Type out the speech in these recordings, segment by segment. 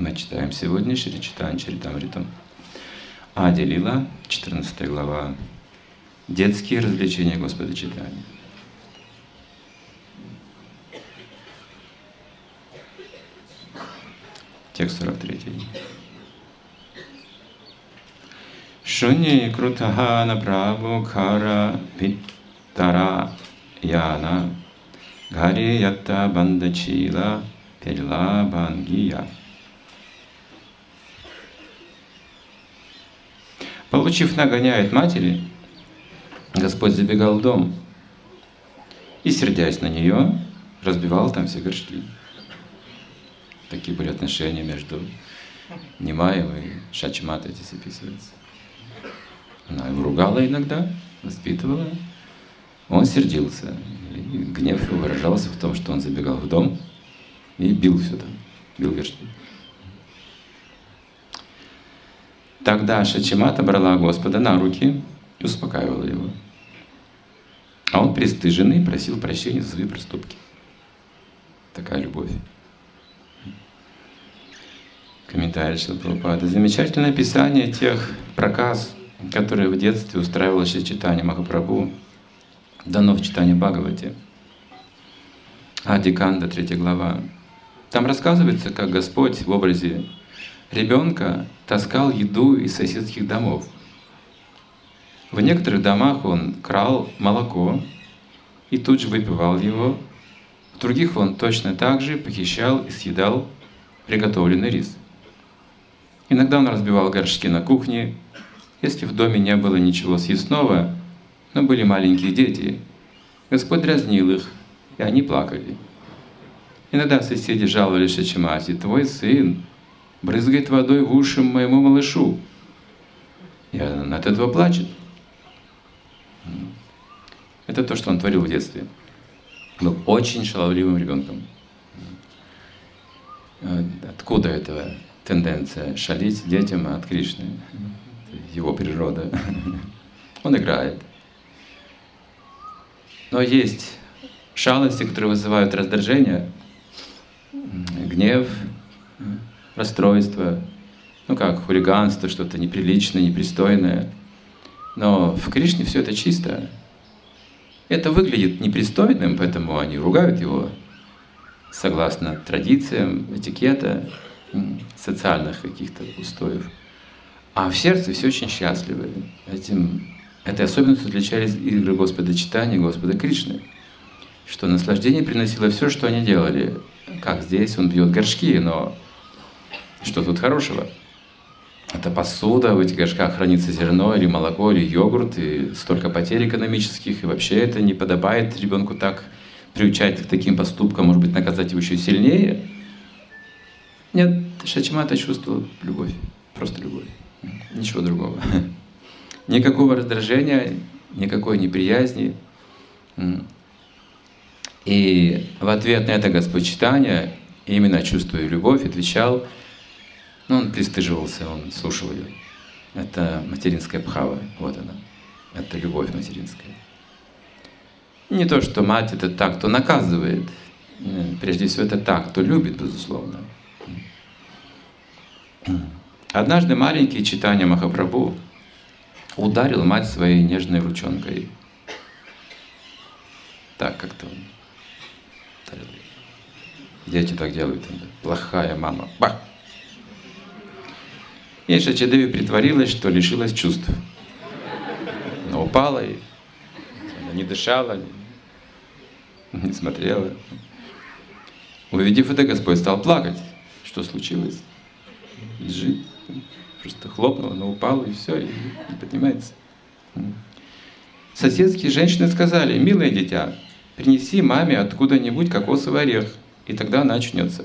Мы читаем сегодня Шри Читан Чаритамритам. Ади Лила, 14 глава. Детские развлечения Господа Читания. Текст 43. Шуньи крутахана прабу кара питара яна гари ятта бандачила перла бангия. Получив нагоняет матери, Господь забегал в дом и, сердясь на нее, разбивал там все горшки. Такие были отношения между Немаем и Шачматой здесь описывается. Она его ругала иногда, воспитывала. Он сердился. И гнев его выражался в том, что он забегал в дом и бил все там, бил горшки. Тогда Шачимата брала Господа на руки и успокаивала его. А он пристыженный просил прощения за свои проступки. Такая любовь. Комментарий Шилпрапада. Замечательное описание тех проказ, которые в детстве устраивало читание Махапрабху, дано в читании Бхагавати. Адиканда, третья глава. Там рассказывается, как Господь в образе ребенка таскал еду из соседских домов. В некоторых домах он крал молоко и тут же выпивал его, в других он точно так же похищал и съедал приготовленный рис. Иногда он разбивал горшки на кухне, если в доме не было ничего съестного, но были маленькие дети. Господь дразнил их, и они плакали. Иногда соседи жаловались Шачимасе, «Твой сын брызгает водой в уши моему малышу. И он от этого плачет. Это то, что он творил в детстве. Был очень шаловливым ребенком. Откуда эта тенденция шалить детям от Кришны? Его природа. Он играет. Но есть шалости, которые вызывают раздражение, гнев, расстройство, ну как хулиганство, что-то неприличное, непристойное. Но в Кришне все это чисто. Это выглядит непристойным, поэтому они ругают его согласно традициям, этикета, социальных каких-то устоев. А в сердце все очень счастливы. Этим, этой особенностью отличались игры Господа Читания Господа Кришны, что наслаждение приносило все, что они делали. Как здесь он бьет горшки, но что тут хорошего? Это посуда, в этих горшках хранится зерно или молоко, или йогурт, и столько потерь экономических, и вообще это не подобает ребенку так приучать к таким поступкам, может быть, наказать его еще сильнее. Нет, Шачимата чувствовал любовь, просто любовь, ничего другого. Никакого раздражения, никакой неприязни. И в ответ на это Господь читания, именно чувствуя любовь, отвечал – но ну, он пристыживался, он слушал ее. Это материнская пхава, вот она. Это любовь материнская. Не то, что мать это так, кто наказывает. Прежде всего, это так, кто любит, безусловно. Однажды маленький читание Махапрабху ударил мать своей нежной ручонкой. Так как-то он. Дети так делают. Плохая мама. Бах! И Шачадеви притворилась, что лишилась чувств. Она упала и не дышала, не смотрела. Увидев это, Господь стал плакать. Что случилось? Лежит, просто хлопнула, она упала и все, и не поднимается. Соседские женщины сказали, милое дитя, принеси маме откуда-нибудь кокосовый орех, и тогда она очнется.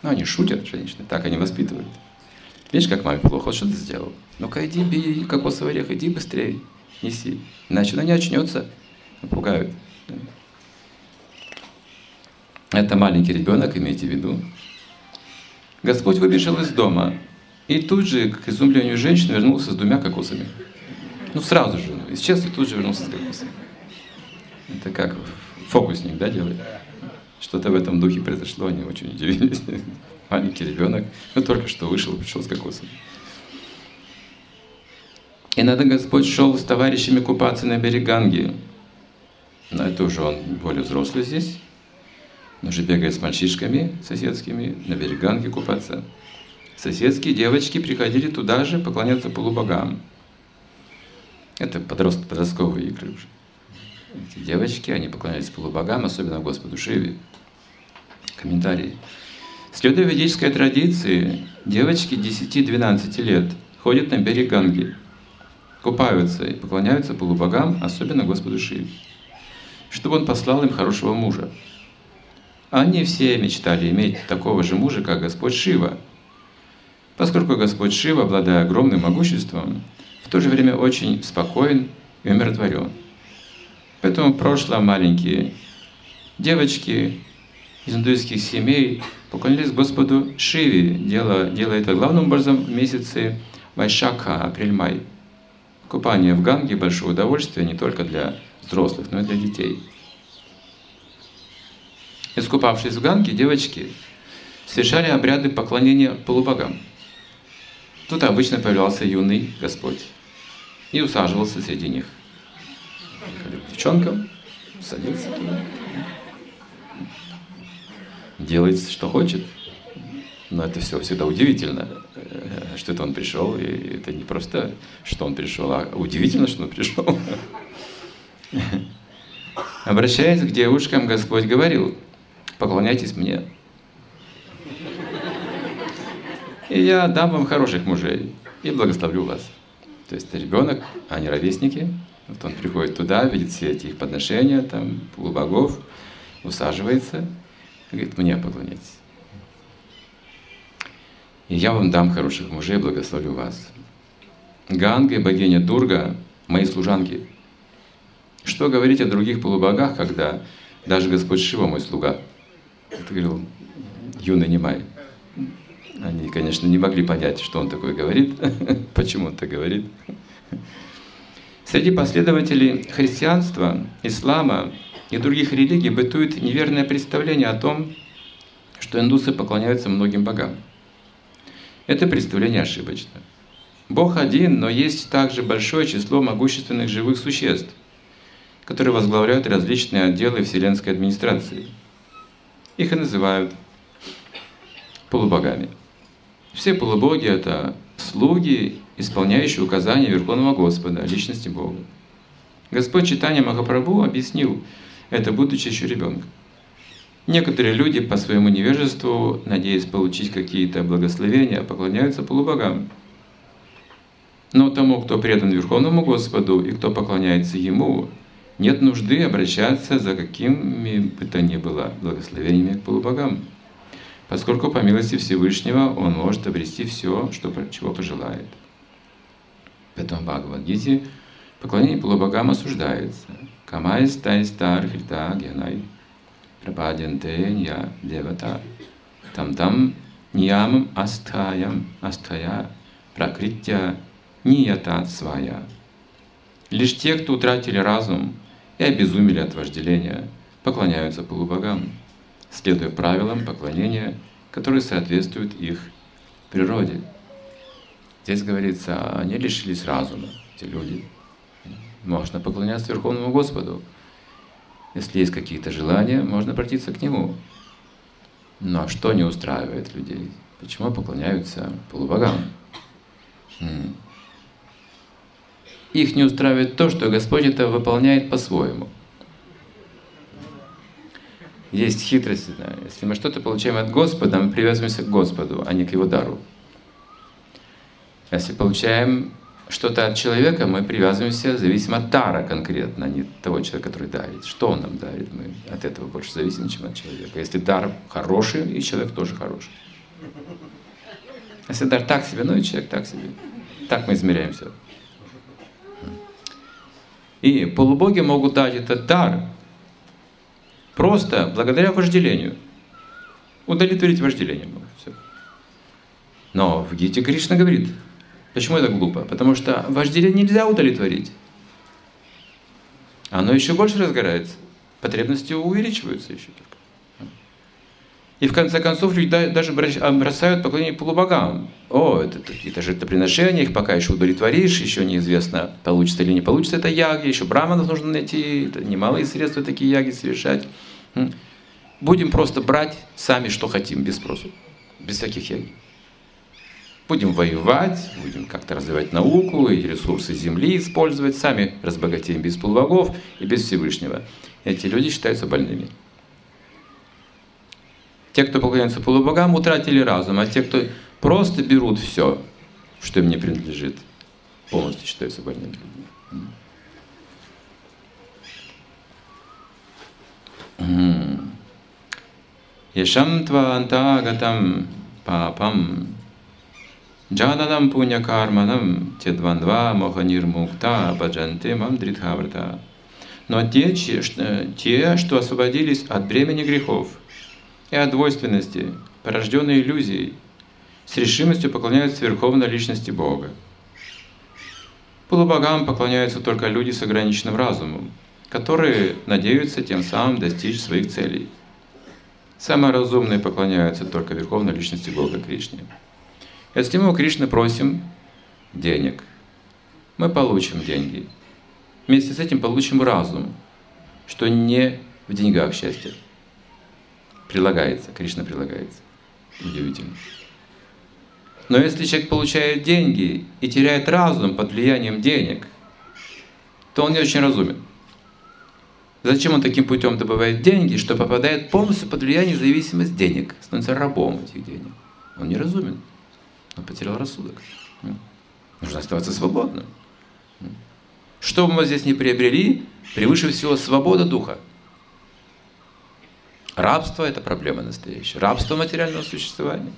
Ну, они шутят, женщины, так они воспитывают. Видишь, как маме плохо, вот что ты сделал? Ну-ка иди, бей кокосовый орех, иди быстрее, неси. Иначе она не очнется. Пугают. Это маленький ребенок, имейте в виду. Господь выбежал из дома, и тут же, к изумлению женщины, вернулся с двумя кокосами. Ну, сразу же, исчез и тут же вернулся с кокосами. Это как фокусник, да, делает? Что-то в этом духе произошло, они очень удивились. Маленький ребенок, ну, только что вышел, пришел с кокосами. И надо Господь шел с товарищами купаться на берег Ганги. Но это уже он более взрослый здесь. Он уже бегает с мальчишками соседскими на берег Ганги купаться. Соседские девочки приходили туда же поклоняться полубогам. Это подрост, подростковые игры уже. Эти девочки, они поклонялись полубогам, особенно Господу Шиве. Комментарий. Следуя ведической традиции, девочки 10-12 лет ходят на берег Ганги, купаются и поклоняются полубогам, особенно Господу Шиве, чтобы он послал им хорошего мужа. Они все мечтали иметь такого же мужа, как Господь Шива – Поскольку Господь Шива, обладая огромным могуществом, в то же время очень спокоен и умиротворен. Поэтому в прошлом маленькие девочки из индуистских семей поклонились Господу Шиве, делая, делая это главным образом в месяце Вайшака, апрель-май. Купание в Ганге – большое удовольствие не только для взрослых, но и для детей. Искупавшись в Ганге, девочки совершали обряды поклонения полубогам – Тут обычно появлялся юный Господь и усаживался среди них. Девчонка садился туда, делает, что хочет. Но это все всегда удивительно, э, что это он пришел. И это не просто, что он пришел, а удивительно, что он пришел. Обращаясь к девушкам, Господь говорил, поклоняйтесь мне. и я дам вам хороших мужей и благословлю вас. То есть ребенок, а не ровесники. Вот он приходит туда, видит все эти их подношения, там, полубогов, усаживается и говорит, мне поклоняйтесь. И я вам дам хороших мужей, благословлю вас. Ганга и богиня Дурга – мои служанки. Что говорить о других полубогах, когда даже Господь Шива мой слуга? Это говорил юный Немай. Они, конечно, не могли понять, что он такое говорит, почему он так говорит. Среди последователей христианства, ислама и других религий бытует неверное представление о том, что индусы поклоняются многим богам. Это представление ошибочно. Бог один, но есть также большое число могущественных живых существ, которые возглавляют различные отделы Вселенской администрации. Их и называют полубогами. Все полубоги – это слуги, исполняющие указания Верховного Господа, личности Бога. Господь Читания Махапрабху объяснил это, будучи еще ребенком. Некоторые люди по своему невежеству, надеясь получить какие-то благословения, поклоняются полубогам. Но тому, кто предан Верховному Господу и кто поклоняется Ему, нет нужды обращаться за какими бы то ни было благословениями к полубогам поскольку по милости Всевышнего он может обрести все, что, чего пожелает. Поэтому в Бхагавадгите поклонение полубогам осуждается. Камай стай стар хрита генай прабадянте нья девата там там ниямам астхаям астхая пракритя нията своя. Лишь те, кто утратили разум и обезумели от вожделения, поклоняются полубогам следуя правилам поклонения, которые соответствуют их природе. Здесь говорится, они лишились разума, эти люди. Можно поклоняться Верховному Господу. Если есть какие-то желания, можно обратиться к Нему. Но что не устраивает людей? Почему поклоняются полубогам? Их не устраивает то, что Господь это выполняет по-своему – есть хитрость. Если мы что-то получаем от Господа, мы привязываемся к Господу, а не к Его дару. Если получаем что-то от человека, мы привязываемся зависимо от дара конкретно, а не того человека, который дарит. Что он нам дарит, мы от этого больше зависим, чем от человека. Если дар хороший, и человек тоже хороший. Если дар так себе, ну и человек так себе. Так мы измеряем все. И полубоги могут дать этот дар просто благодаря вожделению. Удовлетворить вожделение. Все. Но в Гите Кришна говорит, почему это глупо? Потому что вожделение нельзя удовлетворить. Оно еще больше разгорается. Потребности увеличиваются еще только. И в конце концов люди даже бросают поклонение полубогам. О, это какие-то жертвоприношения, их пока еще удовлетворишь, еще неизвестно, получится или не получится это яги, еще браманов нужно найти, это немалые средства такие яги совершать. Будем просто брать сами, что хотим, без спросу, без всяких яги. Будем воевать, будем как-то развивать науку и ресурсы Земли использовать, сами разбогатеем без полубогов и без Всевышнего. Эти люди считаются больными. Те, кто поклоняются полубогам, утратили разум, а те, кто просто берут все, что им не принадлежит, полностью считаются больными людьми. Ешам твантагатам папам джанадам пуня карманам тедвандва моханир мукта баджанте мам дритхаврта. Но те, те, что освободились от бремени грехов – и от двойственности, порожденной иллюзией, с решимостью поклоняются Верховной Личности Бога. Полубогам поклоняются только люди с ограниченным разумом, которые надеются тем самым достичь своих целей. Самые разумные поклоняются только Верховной Личности Бога Кришне. Если мы у Кришны просим денег, мы получим деньги. Вместе с этим получим разум, что не в деньгах счастье, прилагается, Кришна прилагается. Удивительно. Но если человек получает деньги и теряет разум под влиянием денег, то он не очень разумен. Зачем он таким путем добывает деньги, что попадает полностью под влияние зависимости денег, становится рабом этих денег? Он не разумен, он потерял рассудок. Нужно оставаться свободным. Что бы мы здесь не приобрели, превыше всего свобода духа. Рабство – это проблема настоящая. Рабство материального существования.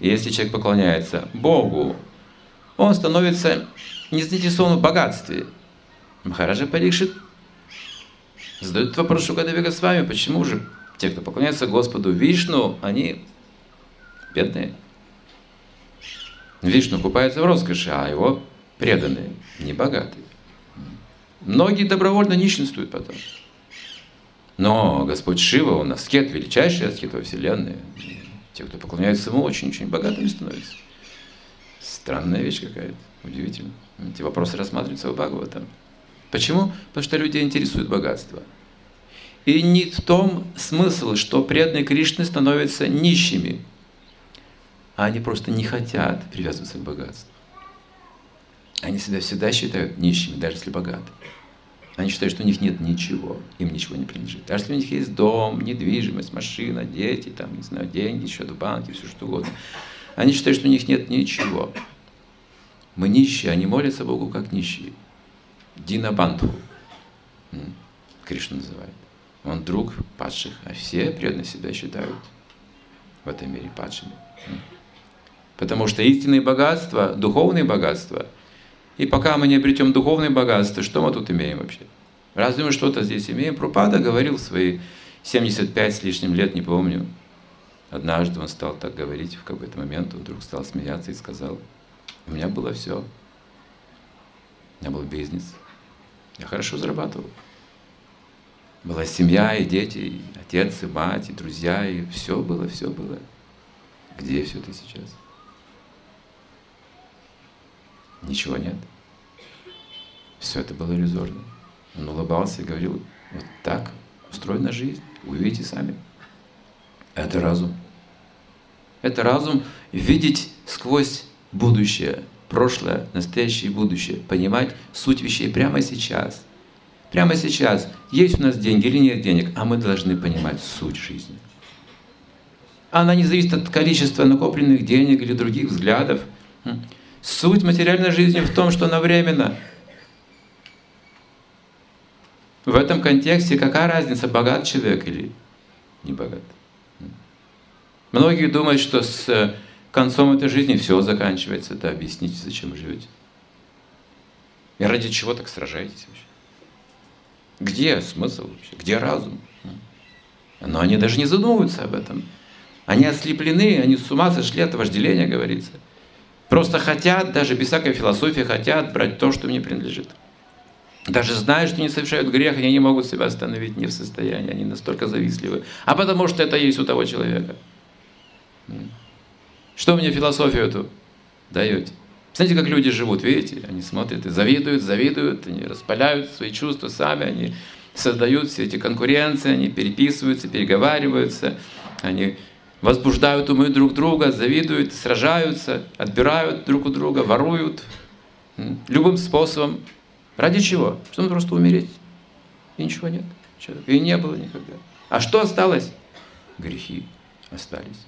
Если человек поклоняется Богу, он становится не заинтересован в богатстве. Махараджа Парикшит задает вопрос с вами, почему же те, кто поклоняется Господу Вишну, они бедные. Вишну купается в роскоши, а его преданные, не богатые. Многие добровольно нищенствуют потом. Но Господь Шива, он аскет, величайший аскет во Вселенной. Те, кто поклоняется ему, очень-очень богатыми становятся. Странная вещь какая-то, удивительно. Эти вопросы рассматриваются в Бхагаватам. Почему? Потому что люди интересуют богатство. И не в том смысл, что преданные Кришны становятся нищими, а они просто не хотят привязываться к богатству. Они себя всегда считают нищими, даже если богаты. Они считают, что у них нет ничего, им ничего не принадлежит. Даже если у них есть дом, недвижимость, машина, дети, там, не знаю, деньги, счет в банке, все что угодно. Они считают, что у них нет ничего. Мы нищие, они молятся Богу как нищие. Дина Бандху. Кришна называет. Он друг падших, а все преданно себя считают в этом мире падшими. Потому что истинные богатства, духовные богатства – и пока мы не обретем духовное богатство, что мы тут имеем вообще? Разве мы что-то здесь имеем? Пропада говорил в свои 75 с лишним лет, не помню. Однажды он стал так говорить в какой-то момент, он вдруг стал смеяться и сказал, у меня было все. У меня был бизнес. Я хорошо зарабатывал. Была семья и дети, и отец, и мать, и друзья, и все было, все было. Где все это сейчас? Ничего нет. Все это было иллюзорно. Он улыбался и говорил, вот так устроена жизнь, увидите сами. Это разум. Это разум видеть сквозь будущее, прошлое, настоящее и будущее, понимать суть вещей прямо сейчас. Прямо сейчас, есть у нас деньги или нет денег, а мы должны понимать суть жизни. Она не зависит от количества накопленных денег или других взглядов. Суть материальной жизни в том, что она временна. В этом контексте какая разница, богат человек или не богат? Многие думают, что с концом этой жизни все заканчивается. Да объясните, зачем вы живете. И ради чего так сражаетесь вообще? Где смысл вообще? Где разум? Но они даже не задумываются об этом. Они ослеплены, они с ума сошли от вожделения, говорится. Просто хотят, даже без всякой философии, хотят брать то, что мне принадлежит. Даже зная, что не совершают грех, они не могут себя остановить не в состоянии, они настолько завистливы. А потому что это есть у того человека. Что мне философию эту даете? Знаете, как люди живут, видите? Они смотрят и завидуют, завидуют, они распаляют свои чувства сами, они создают все эти конкуренции, они переписываются, переговариваются, они возбуждают умы друг друга, завидуют, сражаются, отбирают друг у друга, воруют любым способом. Ради чего? Чтобы просто умереть. И ничего нет. И не было никогда. А что осталось? Грехи остались.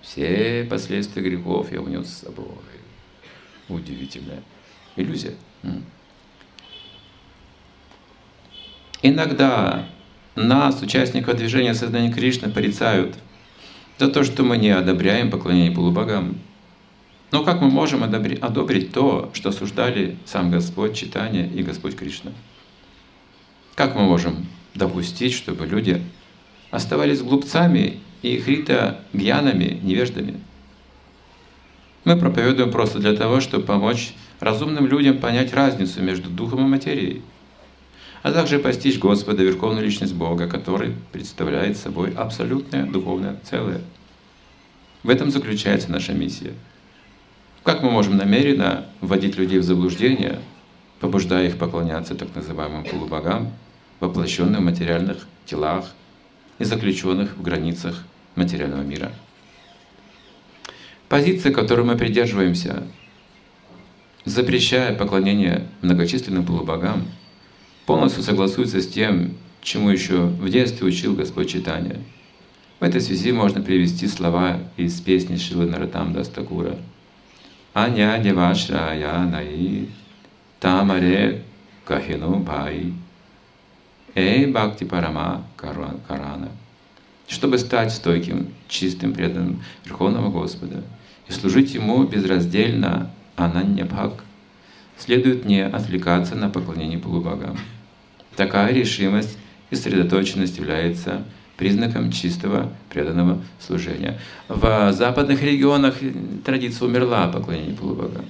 Все последствия грехов я унес с собой. Удивительная иллюзия. Иногда нас, участников движения сознания Кришны, порицают за то, что мы не одобряем поклонение полубогам. Но как мы можем одобрить то, что осуждали сам Господь Читания и Господь Кришна? Как мы можем допустить, чтобы люди оставались глупцами и хрита гьянами, невеждами? Мы проповедуем просто для того, чтобы помочь разумным людям понять разницу между духом и материей, а также постичь Господа, Верховную Личность Бога, который представляет собой абсолютное духовное целое. В этом заключается наша миссия. Как мы можем намеренно вводить людей в заблуждение, побуждая их поклоняться так называемым полубогам, воплощенным в материальных телах и заключенных в границах материального мира? Позиция, которой мы придерживаемся, запрещая поклонение многочисленным полубогам, полностью согласуется с тем, чему еще в детстве учил Господь Читания. В этой связи можно привести слова из песни Шилы Наратам Дастакура. Аня Девашрая Наи Тамаре Кахину Бай Эй Бхакти Парама Карана чтобы стать стойким, чистым, преданным Верховного Господа – и служить Ему безраздельно Ананьябхак, следует не отвлекаться на поклонение полубогам. Такая решимость и сосредоточенность является признаком чистого преданного служения. В западных регионах традиция умерла поклонение полубогам.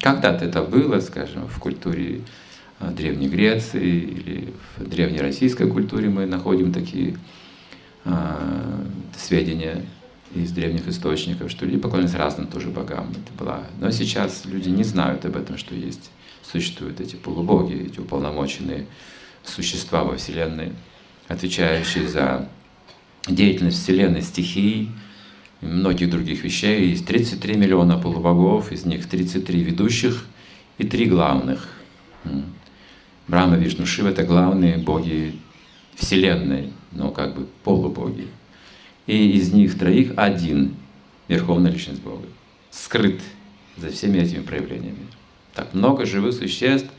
Когда-то это было, скажем, в культуре а, Древней Греции или в древней российской культуре мы находим такие э, сведения из древних источников, что люди поклонялись разным тоже богам. Это было. Но сейчас люди не знают об этом, что есть, существуют эти полубоги, эти уполномоченные существа во Вселенной, отвечающие за деятельность Вселенной, стихий и многих других вещей. Есть 33 миллиона полубогов, из них 33 ведущих и три главных. Брахма, Вишну, Шива — это главные боги Вселенной, но как бы полубоги и из них троих один Верховная Личность Бога, скрыт за всеми этими проявлениями. Так много живых существ,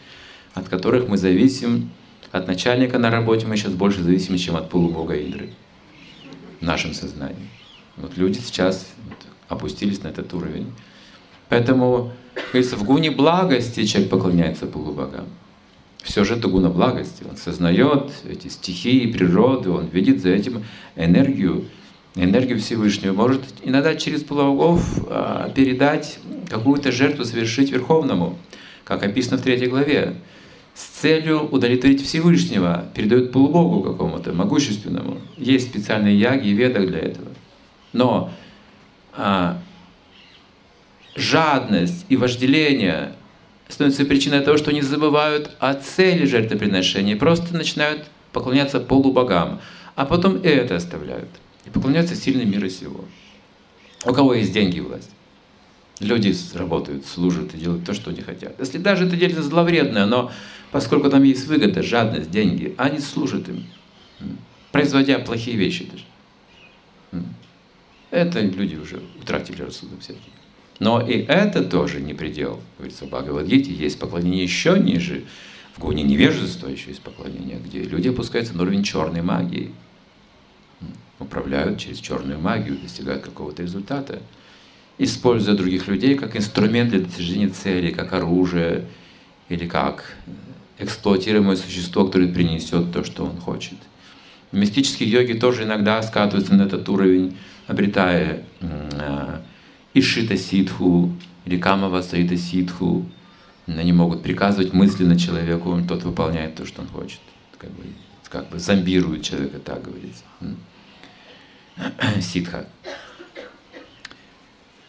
от которых мы зависим, от начальника на работе мы сейчас больше зависим, чем от полубога Индры в нашем сознании. Вот люди сейчас опустились на этот уровень. Поэтому, говорится, в гуне благости человек поклоняется полубогам. Все же это гуна благости. Он сознает эти стихии природы, он видит за этим энергию энергию Всевышнего, может иногда через полубогов а, передать какую-то жертву, совершить Верховному, как описано в третьей главе, с целью удовлетворить Всевышнего, передают полубогу какому-то, могущественному. Есть специальные яги и ведах для этого. Но а, жадность и вожделение становятся причиной того, что они забывают о цели жертвоприношения, просто начинают поклоняться полубогам, а потом и это оставляют и поклоняются сильным мира сего. У кого есть деньги и власть? Люди работают, служат и делают то, что они хотят. Если даже это делится зловредное, но поскольку там есть выгода, жадность, деньги, они служат им, производя плохие вещи даже. Это люди уже утратили рассудок всякий. Но и это тоже не предел. Говорится, в Бхагавадгите есть поклонение еще ниже. В гуне невежества еще есть поклонение, где люди опускаются на уровень черной магии управляют через черную магию, достигают какого-то результата. используя других людей как инструмент для достижения цели, как оружие или как эксплуатируемое существо, которое принесет то, что он хочет. Мистические йоги тоже иногда скатываются на этот уровень, обретая э, Ишита Ситху или Камава Саита Ситху. Они могут приказывать мысленно человеку, тот выполняет то, что он хочет. Как бы, как бы зомбирует человека, так говорится. Ситха.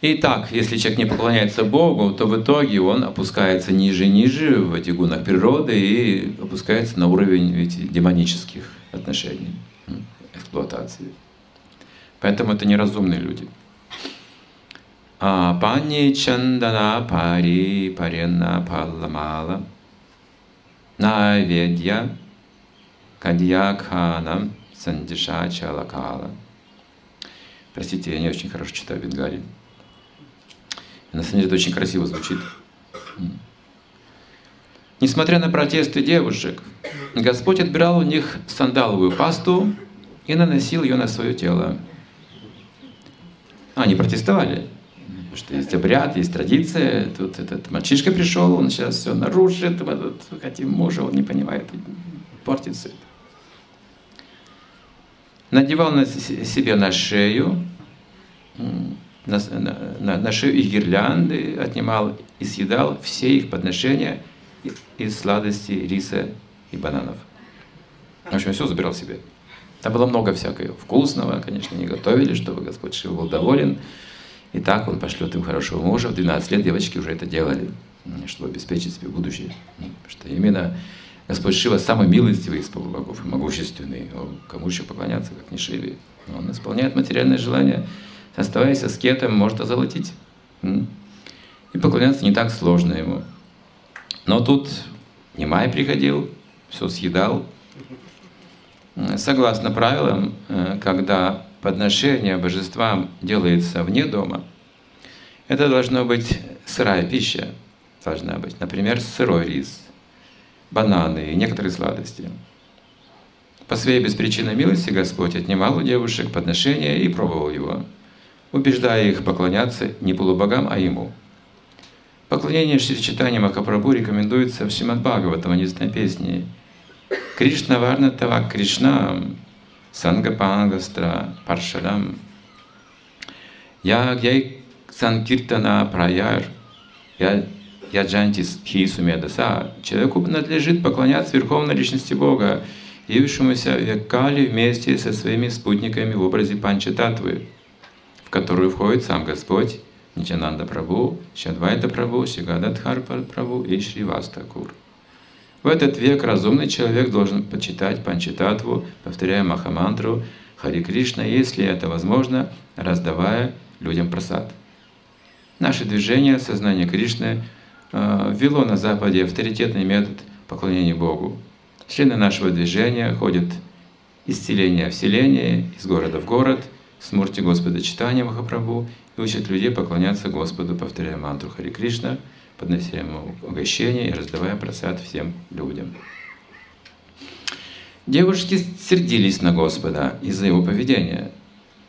Итак, если человек не поклоняется Богу, то в итоге он опускается ниже и ниже в этих гунах природы и опускается на уровень этих демонических отношений, эксплуатации. Поэтому это неразумные люди. А, Пани чандана пари паренна палламала наведья кадьякхана сандиша чалакала. Простите, я не очень хорошо читаю бенгали. На самом деле это очень красиво звучит. Несмотря на протесты девушек, Господь отбирал у них сандаловую пасту и наносил ее на свое тело. Они протестовали, что есть обряд, есть традиция. Тут этот мальчишка пришел, он сейчас все нарушит, мы хотим мужа, он не понимает, портится. Надевал на себе на шею на, на, на шею их гирлянды, отнимал и съедал все их подношения из сладостей, риса и бананов. В общем, все забирал себе. Там было много всякого вкусного, конечно, не готовили, чтобы Господь Шива был доволен. И так он пошлет им хорошего мужа. В 12 лет девочки уже это делали, чтобы обеспечить себе будущее. Потому что именно Господь Шива самый милостивый из полубогов и могущественный. Кому еще поклоняться, как не Шиве? Он исполняет материальное желание оставаясь аскетом, может озолотить. И поклоняться не так сложно ему. Но тут Немай приходил, все съедал. Согласно правилам, э, когда подношение божествам делается вне дома, это должно быть сырая пища, должна быть, например, сырой рис, бананы и некоторые сладости. По своей беспричинной милости Господь отнимал у девушек подношение и пробовал его – убеждая их поклоняться не полубогам, а ему. Поклонение Шри Читани Махапрабху рекомендуется в Шримад Бхагаватам, в песне Кришна Варна Тава Кришна Сангапангастра Паршадам Ягьяй Санкиртана Праяр Яджантис Хисумедаса Человеку надлежит поклоняться Верховной Личности Бога, явившемуся в Кали вместе со своими спутниками в образе Панчататвы в которую входит сам Господь, Нитянанда Прабhu, Шадвайта Прабhu, Шигададхар Прабhu и Шривастакур. В этот век разумный человек должен почитать Панчитатву, повторяя Махамантру Хари Кришна, если это возможно, раздавая людям просад. Наше движение, сознание Кришны, ввело на Западе авторитетный метод поклонения Богу. Члены нашего движения ходят исцеление вселения из города в город – смерти Господа читания Махапрабху и учат людей поклоняться Господу, повторяя мантру Хари Кришна, поднося ему угощение и раздавая просад всем людям. Девушки сердились на Господа из-за его поведения.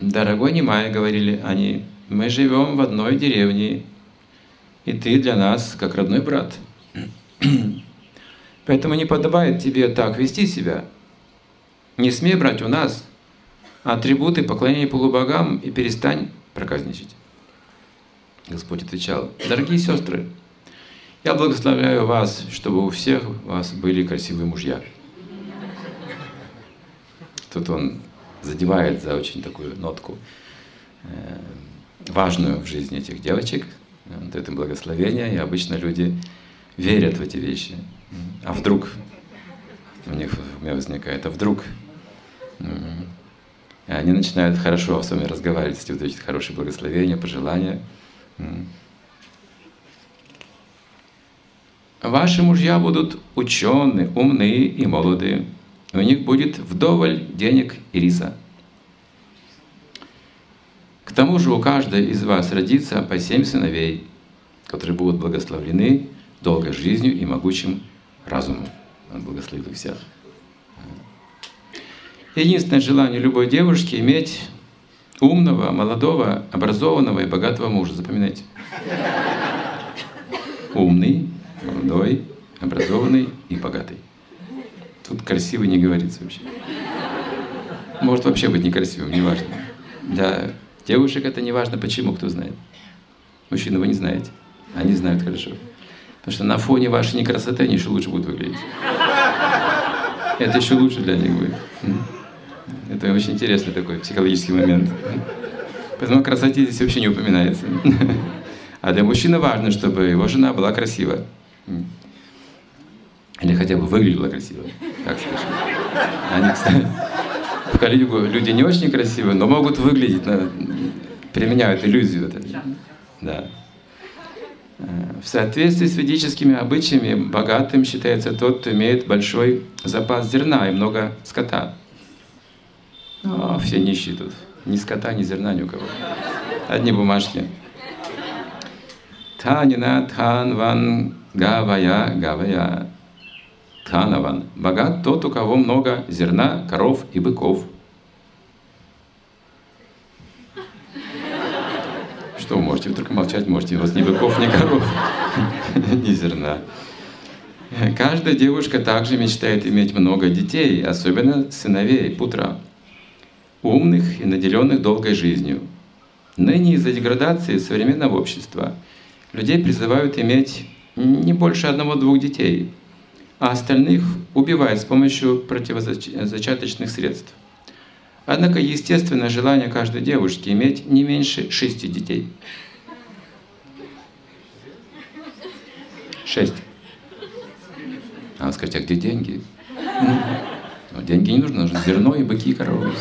«Дорогой Немай», — говорили они, — «мы живем в одной деревне, и ты для нас как родной брат. Поэтому не подобает тебе так вести себя. Не смей брать у нас атрибуты поклонения полубогам и перестань проказничать. Господь отвечал, дорогие сестры, я благословляю вас, чтобы у всех у вас были красивые мужья. Тут он задевает за очень такую нотку э, важную в жизни этих девочек, он дает им благословение, и обычно люди верят в эти вещи. А вдруг у них у меня возникает, а вдруг и они начинают хорошо с вами разговаривать, если вы даете хорошие благословения, пожелания. Ваши мужья будут ученые, умные и молодые. У них будет вдоволь денег и риса. К тому же у каждой из вас родится по семь сыновей, которые будут благословлены долгой жизнью и могучим разумом. Он благословит их всех. Единственное желание любой девушки иметь умного, молодого, образованного и богатого мужа. Запоминайте. Умный, молодой, образованный и богатый. Тут красивый не говорится вообще. Может вообще быть некрасивым, неважно. Для девушек это не важно, почему, кто знает. Мужчины вы не знаете. Они знают хорошо. Потому что на фоне вашей некрасоты они еще лучше будут выглядеть. Это еще лучше для них будет. Это очень интересный такой психологический момент. Поэтому красоте здесь вообще не упоминается. А для мужчины важно, чтобы его жена была красива. Или хотя бы выглядела красиво, так скажем. Они, кстати, в Калигу люди не очень красивые, но могут выглядеть, применяют иллюзию. Да. В соответствии с ведическими обычаями, богатым считается тот, кто имеет большой запас зерна и много скота. Ну, все нищие тут. Ни скота, ни зерна ни у кого. Одни бумажки. Танина танван гавая гавая. Танаван. Богат тот, у кого много зерна, коров и быков. Что вы можете? Вы только молчать можете. У вас ни быков, ни коров, ни зерна. Каждая девушка также мечтает иметь много детей, особенно сыновей, путра, умных и наделенных долгой жизнью. Ныне из-за деградации современного общества людей призывают иметь не больше одного-двух детей, а остальных убивают с помощью противозачаточных средств. Однако естественное желание каждой девушки иметь не меньше шести детей. Шесть. А вы а где деньги? Ну, деньги не нужны, нужно зерно и быки и коровы.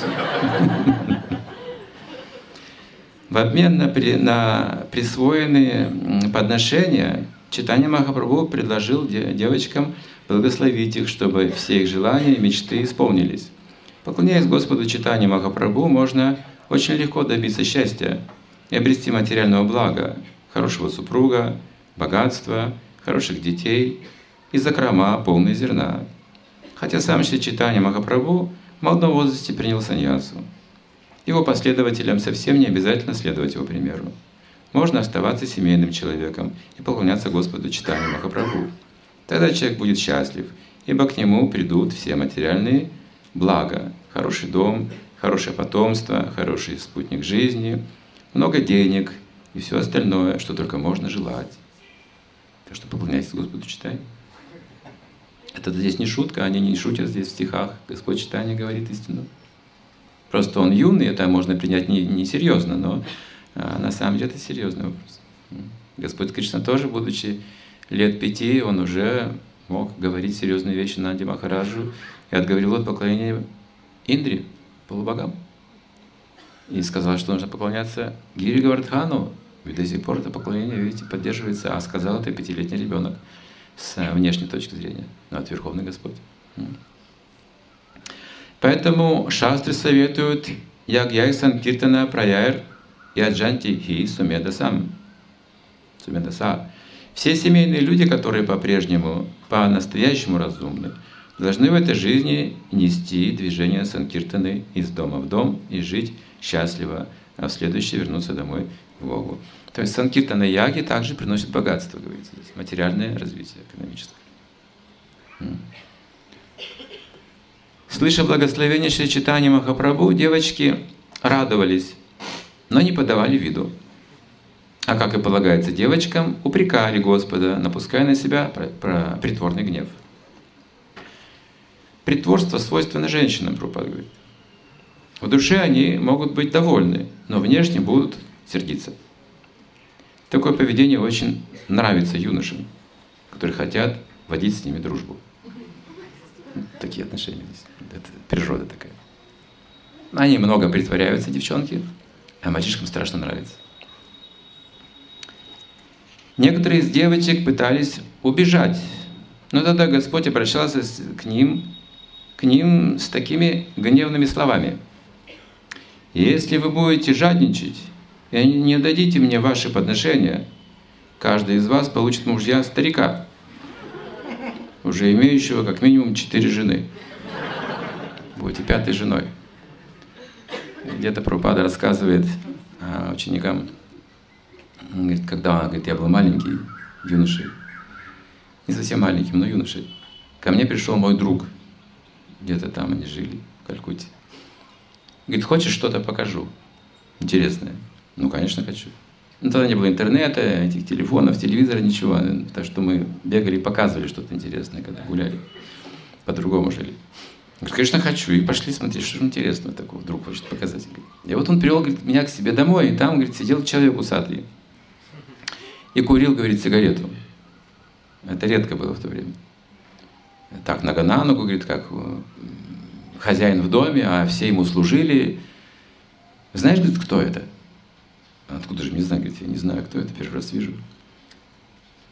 В обмен на, при, на присвоенные подношения Читание Махапрабху предложил девочкам благословить их, чтобы все их желания и мечты исполнились. Поклоняясь Господу читанию Махапрабху, можно очень легко добиться счастья и обрести материального блага, хорошего супруга, богатства, хороших детей и закрома, полные зерна. Хотя сам Шри Читания Махапрабху в молодом возрасте принял саньясу. Его последователям совсем не обязательно следовать его примеру. Можно оставаться семейным человеком и поклоняться Господу читанию Махапрабху. Тогда человек будет счастлив, ибо к нему придут все материальные блага. Хороший дом, хорошее потомство, хороший спутник жизни, много денег и все остальное, что только можно желать. Так что поклоняйтесь Господу читанию. Это здесь не шутка, они не шутят здесь в стихах. Господь читание говорит истину. Просто он юный, это можно принять не, не серьезно, но на самом деле это серьезный вопрос. Господь Кришна тоже, будучи лет пяти, он уже мог говорить серьезные вещи Нанди Махараджу и отговорил от поклонения Индри, полубогам. И сказал, что нужно поклоняться Гири Гавардхану, ведь до сих пор это поклонение, видите, поддерживается, а сказал это пятилетний ребенок с внешней точки зрения, но от Верховный Господь. Поэтому шастры советуют Ягьяй Санкиртана Праяр и Аджанти Хи Сумедасам. Сумедаса. Все семейные люди, которые по-прежнему, по-настоящему разумны, должны в этой жизни нести движение Санкиртаны из дома в дом и жить счастливо, а в следующий вернуться домой к Богу. То есть Санкиртана Яги также приносит богатство, говорится здесь, материальное развитие экономическое. Слыша благословение Шри Читани Махапрабху, девочки радовались но не подавали виду. А как и полагается девочкам, упрекали Господа, напуская на себя притворный гнев. Притворство свойственно женщинам, Прабхупад говорит. В душе они могут быть довольны, но внешне будут сердиться. Такое поведение очень нравится юношам, которые хотят водить с ними дружбу. Такие отношения здесь. Это природа такая. Они много притворяются, девчонки, а мальчишкам страшно нравится. Некоторые из девочек пытались убежать, но тогда Господь обращался к ним, к ним с такими гневными словами. «Если вы будете жадничать и не дадите мне ваши подношения, каждый из вас получит мужья старика, уже имеющего как минимум четыре жены. Будете пятой женой. Где-то Прабхупада рассказывает а, ученикам, говорит, когда говорит, я был маленький, юношей, не совсем маленьким, но юношей, ко мне пришел мой друг, где-то там они жили, в Калькутте. Говорит, хочешь что-то покажу? Интересное. Ну, конечно, хочу. Ну, тогда не было интернета, этих телефонов, телевизора, ничего. Так что мы бегали и показывали что-то интересное, когда гуляли. По-другому жили. Говорит, конечно, хочу. И пошли смотреть, что же интересного такого вдруг хочет показать. И вот он привел говорит, меня к себе домой, и там, говорит, сидел человек усатый. И курил, говорит, сигарету. Это редко было в то время. Так, нога на ногу, говорит, как хозяин в доме, а все ему служили. Знаешь, говорит, кто это? Откуда же не знаю, говорит, я не знаю, кто это, первый раз вижу.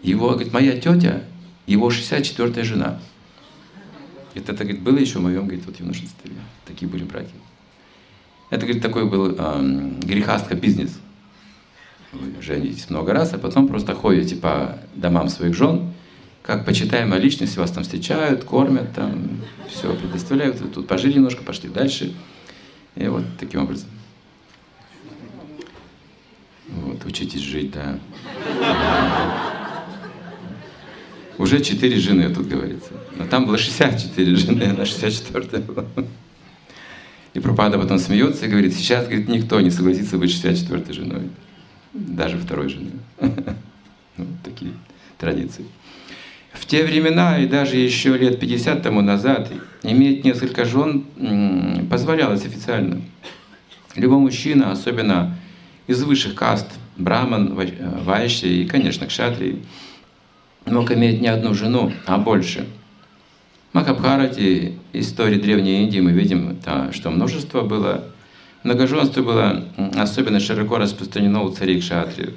Его, говорит, моя тетя, его 64-я жена. Это, это, говорит, было еще в моем, говорит, вот юношестве. Такие были браки. Это, говорит, такой был э, грехастка бизнес. Вы женитесь много раз, а потом просто ходите по домам своих жен, как почитаемая личность, вас там встречают, кормят, там, все предоставляют. Тут пожили немножко, пошли дальше. И вот таким образом. Вот, учитесь жить, да. Уже четыре жены, тут говорится. Но там было 64 жены, а на 64 была. И Пропада потом смеется и говорит, сейчас, говорит, никто не согласится быть 64 женой. Даже второй женой. Ну, такие традиции. В те времена и даже еще лет 50 тому назад иметь несколько жен позволялось официально. Любой мужчина, особенно из высших каст, браман, вайши и, конечно, кшатри, мог иметь не одну жену, а больше. В Махабхарате, истории Древней Индии, мы видим, что множество было, многоженство было особенно широко распространено у царей кшатриев.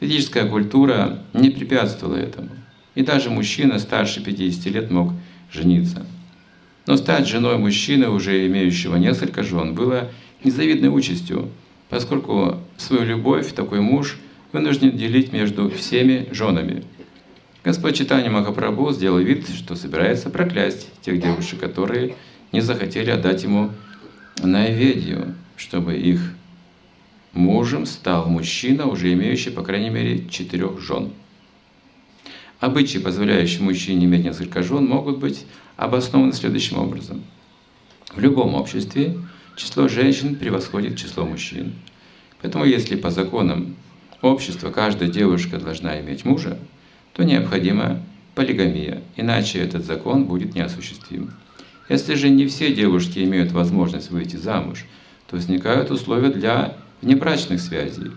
Ведическая культура не препятствовала этому. И даже мужчина старше 50 лет мог жениться. Но стать женой мужчины, уже имеющего несколько жен, было незавидной участью, поскольку свою любовь такой муж вынужден делить между всеми женами. Господь Читани Махапрабху сделал вид, что собирается проклясть тех девушек, которые не захотели отдать ему наиведию, чтобы их мужем стал мужчина, уже имеющий, по крайней мере, четырех жен. Обычаи, позволяющие мужчине иметь несколько жен, могут быть обоснованы следующим образом. В любом обществе число женщин превосходит число мужчин. Поэтому если по законам общества каждая девушка должна иметь мужа, то необходима полигамия, иначе этот закон будет неосуществим. Если же не все девушки имеют возможность выйти замуж, то возникают условия для внебрачных связей.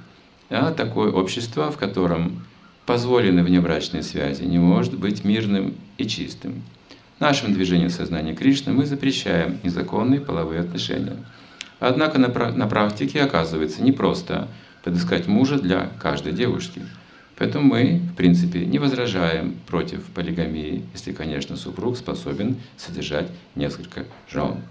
А такое общество, в котором позволенной внебрачной связи не может быть мирным и чистым. Нашим движением сознания Кришны мы запрещаем незаконные половые отношения. Однако на, на практике оказывается непросто подыскать мужа для каждой девушки. Поэтому мы, в принципе, не возражаем против полигамии, если, конечно, супруг способен содержать несколько жен.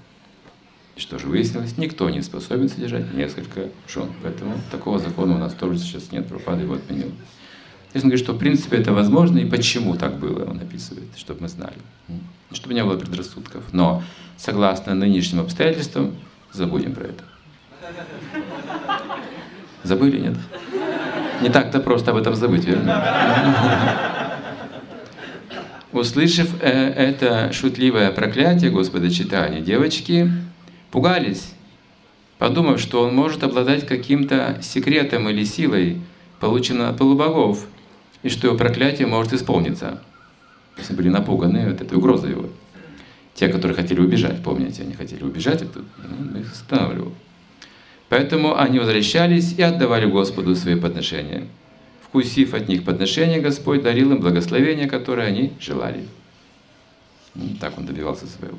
И что же выяснилось? Никто не способен содержать несколько жен. Поэтому такого закона у нас тоже сейчас нет, Пропада его отменил. Здесь он говорит, что в принципе это возможно и почему так было, он описывает, чтобы мы знали, чтобы не было предрассудков. Но согласно нынешним обстоятельствам, забудем про это. Забыли, нет? Не так-то просто об этом забыть, верно? Услышав э, это шутливое проклятие Господа читания, девочки пугались, подумав, что он может обладать каким-то секретом или силой, полученной от полубогов, и что его проклятие может исполниться. Они были напуганы вот этой угрозой его. Те, которые хотели убежать, помните, они хотели убежать, тут он их останавливал. Поэтому они возвращались и отдавали Господу свои подношения. Вкусив от них подношения, Господь дарил им благословение, которое они желали. Так он добивался своего.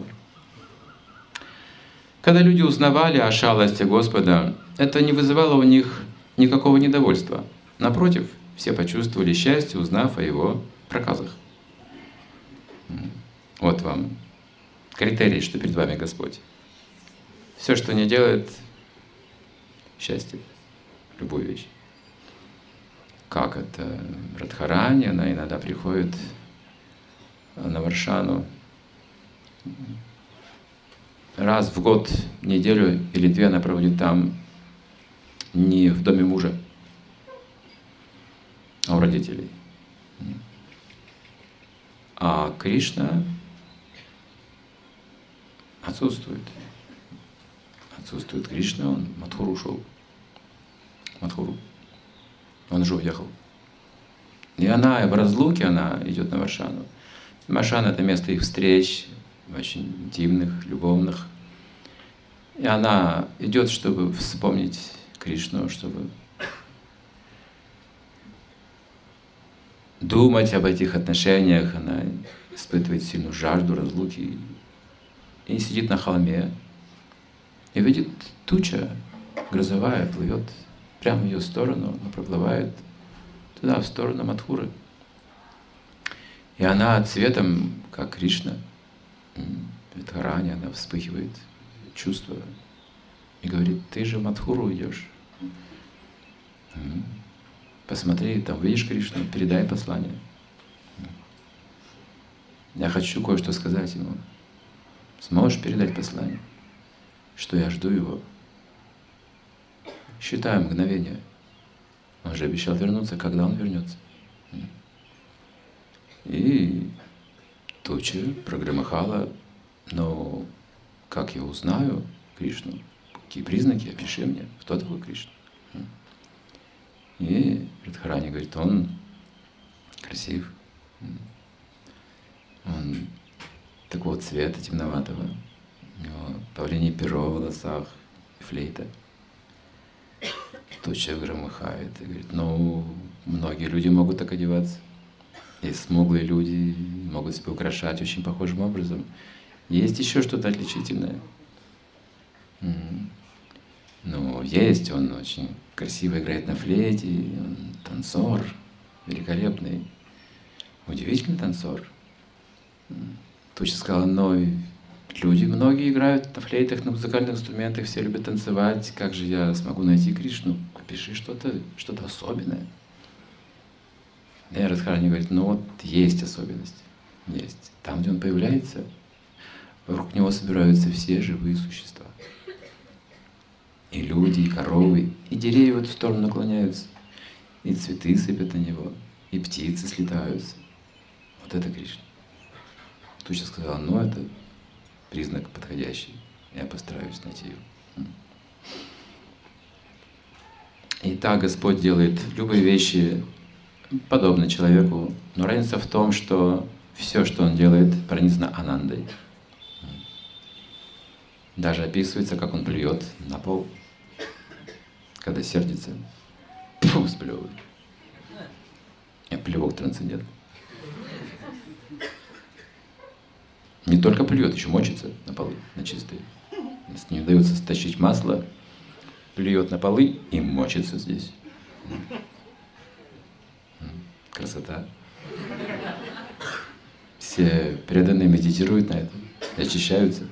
Когда люди узнавали о шалости Господа, это не вызывало у них никакого недовольства. Напротив, все почувствовали счастье, узнав о его проказах. Вот вам критерий, что перед вами Господь. Все, что не делает, счастье, любую вещь. Как это? Радхарани, она иногда приходит на Варшану. раз в год, неделю или две она проводит там, не в доме мужа, а у родителей. А Кришна отсутствует. Отсутствует Кришна, он Мадхуру ушел. Мадхуру. Он же уехал. И она в разлуке, она идет на Варшану. Варшана — это место их встреч, очень интимных, любовных. И она идет, чтобы вспомнить Кришну, чтобы думать об этих отношениях. Она испытывает сильную жажду разлуки. И сидит на холме и видит туча грозовая плывет прямо в ее сторону, но проплывает туда, в сторону Мадхуры. И она цветом, как Кришна, Витхарани, она вспыхивает чувство и говорит, ты же в Мадхуру идешь. Посмотри, там видишь Кришну, передай послание. Я хочу кое-что сказать ему. Сможешь передать послание, что я жду его? Считаю мгновение. Он же обещал вернуться, когда он вернется. И туча прогромыхала, но как я узнаю Кришну? Какие признаки? Опиши мне, кто такой Кришна. И Радхарани говорит, он красив, он такого цвета темноватого, него павлине перо в волосах, флейта туча громыхает. И говорит, ну, многие люди могут так одеваться. Есть смуглые люди, могут себя украшать очень похожим образом. Есть еще что-то отличительное. Ну, есть, он очень красиво играет на флейте, он танцор, великолепный, удивительный танцор. Туча сказала, но Люди многие играют на флейтах, на музыкальных инструментах, все любят танцевать. Как же я смогу найти Кришну? Опиши что-то что особенное. И Радхарани говорит, ну вот есть особенность. Есть. Там, где он появляется, вокруг него собираются все живые существа. И люди, и коровы, и деревья в эту сторону наклоняются, и цветы сыпят на него, и птицы слетаются. Вот это Кришна. Туча сказала, ну это признак подходящий. Я постараюсь найти его. И так Господь делает любые вещи подобно человеку, но разница в том, что все, что Он делает, пронизано анандой. Даже описывается, как Он плюет на пол, когда сердится. Фу, сплевывает. Плевок трансцендент. Не только плюет, еще мочится на полы, на чистые. Если не удается стащить масло, плюет на полы и мочится здесь. Красота. Все преданные медитируют на этом, очищаются.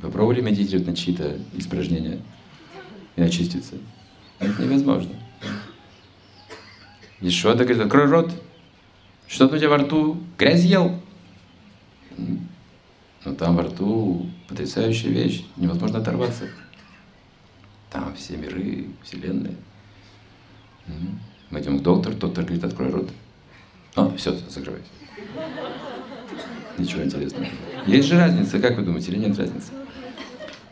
Попробовали медитировать на чьи-то испражнения и очиститься? Это невозможно. Еще говорит, открой рот, что-то у тебя во рту грязь ел. Но там во рту потрясающая вещь, невозможно оторваться. Там все миры, вселенные. Мы идем к доктору, доктор говорит, открой рот. А, все, закрывайте. Ничего интересного. Есть же разница, как вы думаете, или нет разницы?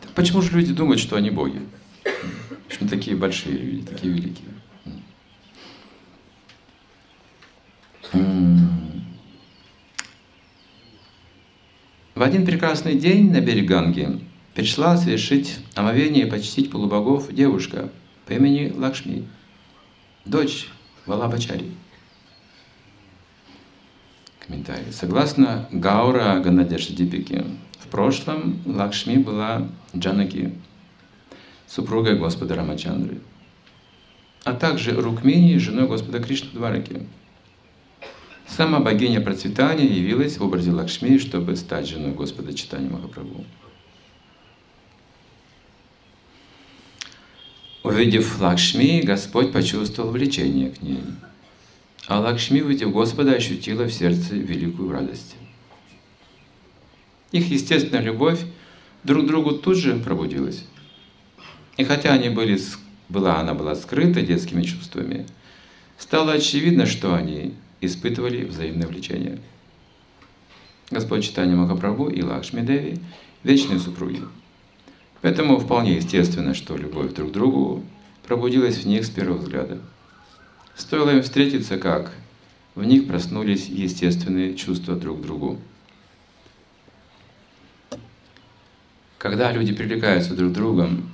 Так почему же люди думают, что они боги? Почему такие большие люди, такие великие? В один прекрасный день на берег Ганги пришла совершить омовение и почтить полубогов девушка по имени Лакшми, дочь Валабачари. Комментарий. Согласно Гаура Ганадеши Дипики, в прошлом Лакшми была Джанаки, супругой Господа Рамачандры, а также Рукмини, женой Господа Кришны Двараки – Сама богиня процветания явилась в образе Лакшми, чтобы стать женой Господа Читания Махапрабху. Увидев Лакшми, Господь почувствовал влечение к ней. А Лакшми, увидев Господа, ощутила в сердце великую радость. Их естественная любовь друг к другу тут же пробудилась. И хотя они были, была, она была скрыта детскими чувствами, стало очевидно, что они испытывали взаимное влечение. Господь Читания Махапрабху и Лакшми Деви – вечные супруги. Поэтому вполне естественно, что любовь друг к другу пробудилась в них с первого взгляда. Стоило им встретиться, как в них проснулись естественные чувства друг к другу. Когда люди привлекаются друг другом,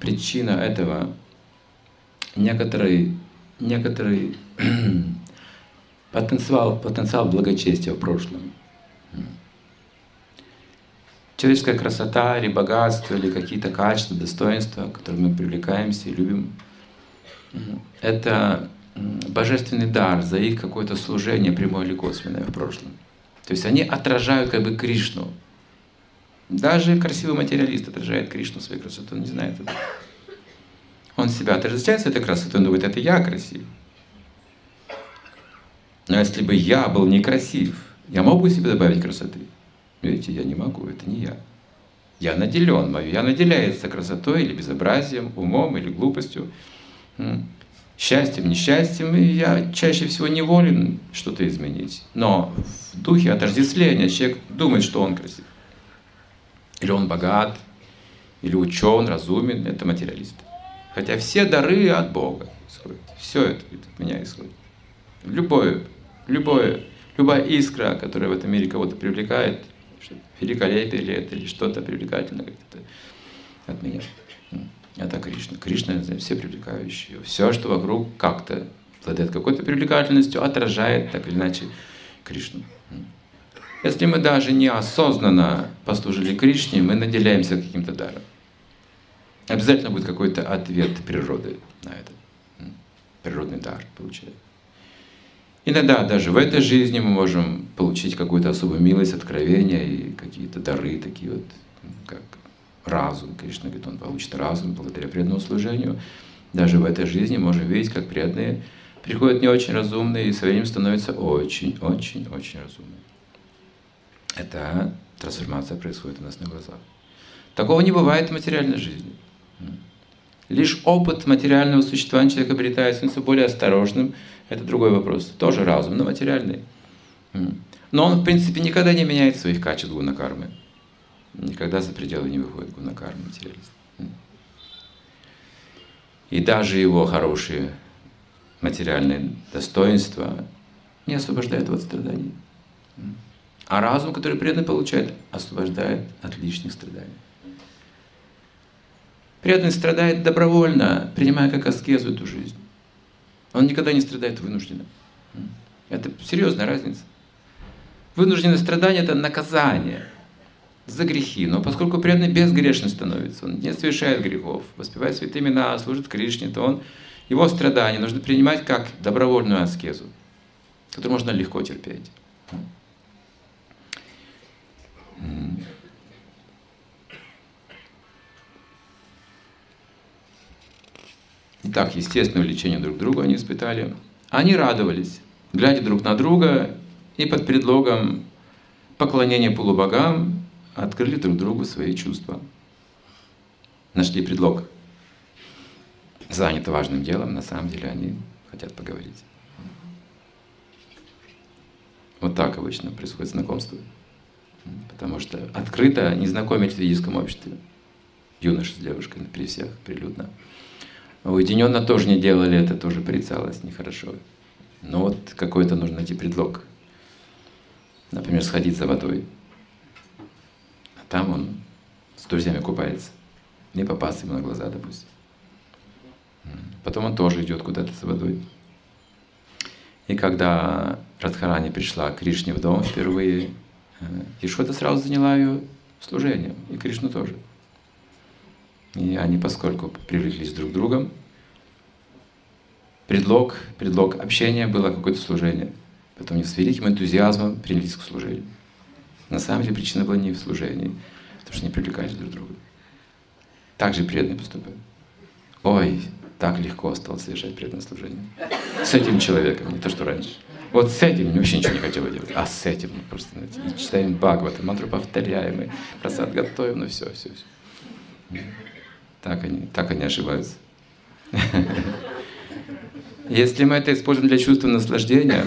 причина этого некоторый, некоторый потенциал, потенциал благочестия в прошлом. Человеческая красота или богатство, или какие-то качества, достоинства, которые мы привлекаемся и любим, это божественный дар за их какое-то служение, прямое или косвенное в прошлом. То есть они отражают как бы Кришну. Даже красивый материалист отражает Кришну своей красотой, он не знает этого. Он себя отождествляет с этой красотой, он думает, это я красив. Но если бы я был некрасив, я мог бы себе добавить красоты? Видите, я не могу, это не я. Я наделен, я наделяется красотой или безобразием, умом или глупостью счастьем, несчастьем, и я чаще всего не волен что-то изменить. Но в духе отождествления человек думает, что он красив. Или он богат, или учен, разумен, это материалист. Хотя все дары от Бога исходят. Все это от меня исходит. Любое, любое, любая искра, которая в этом мире кого-то привлекает, великолепие ли это, или что-то привлекательное, это от меня. Это Кришна. Кришна – все привлекающее. Все, что вокруг как-то обладает какой-то привлекательностью, отражает так или иначе Кришну. Если мы даже неосознанно послужили Кришне, мы наделяемся каким-то даром. Обязательно будет какой-то ответ природы на это. Природный дар получаем. Иногда даже в этой жизни мы можем получить какую-то особую милость, откровение и какие-то дары такие вот, как разум. Кришна говорит, он получит разум благодаря преданному служению. Даже в этой жизни можем видеть, как преданные приходят не очень разумные и со временем становятся очень-очень-очень разумными. Это трансформация происходит у нас на глазах. Такого не бывает в материальной жизни. Лишь опыт материального существования человека обретает, становится более осторожным. Это другой вопрос. Тоже разум, но материальный. Но он, в принципе, никогда не меняет своих качеств гунакармы никогда за пределы не выходит гунакарма материалист. И даже его хорошие материальные достоинства не освобождают от страданий. А разум, который преданный получает, освобождает от лишних страданий. Преданный страдает добровольно, принимая как аскезу эту жизнь. Он никогда не страдает вынужденно. Это серьезная разница. Вынужденное страдание – это наказание – за грехи. Но поскольку преданный безгрешный становится, он не совершает грехов, воспевает святые имена, служит Кришне, то он, его страдания нужно принимать как добровольную аскезу, которую можно легко терпеть. Итак, естественное влечение друг к другу они испытали. Они радовались, глядя друг на друга и под предлогом поклонения полубогам открыли друг другу свои чувства. Нашли предлог. Заняты важным делом, на самом деле они хотят поговорить. Вот так обычно происходит знакомство. Потому что открыто не знакомить в физическом обществе. Юноша с девушкой при всех, прилюдно. Уединенно тоже не делали, это тоже порицалось нехорошо. Но вот какой-то нужно найти предлог. Например, сходить за водой. Там он с друзьями купается. Не попасться ему на глаза, допустим. Потом он тоже идет куда-то с водой. И когда Радхарани пришла к Кришне в дом впервые, Ишота э, сразу заняла ее служением, и Кришну тоже. И они, поскольку привлеклись друг к другу, предлог, предлог общения было какое-то служение. Потом они с великим энтузиазмом принялись к служению. На самом деле причина была не в служении, потому что не привлекались друг к другу. Так же преданные поступают. Ой, так легко стал совершать преданное служение. С этим человеком, не то, что раньше. Вот с этим вообще ничего не хотела делать, а с этим мы просто знаете, читаем Бхагавата, мантру повторяем, и просад готовим, ну все, все, все. Так они, так они ошибаются. Если мы это используем для чувства наслаждения,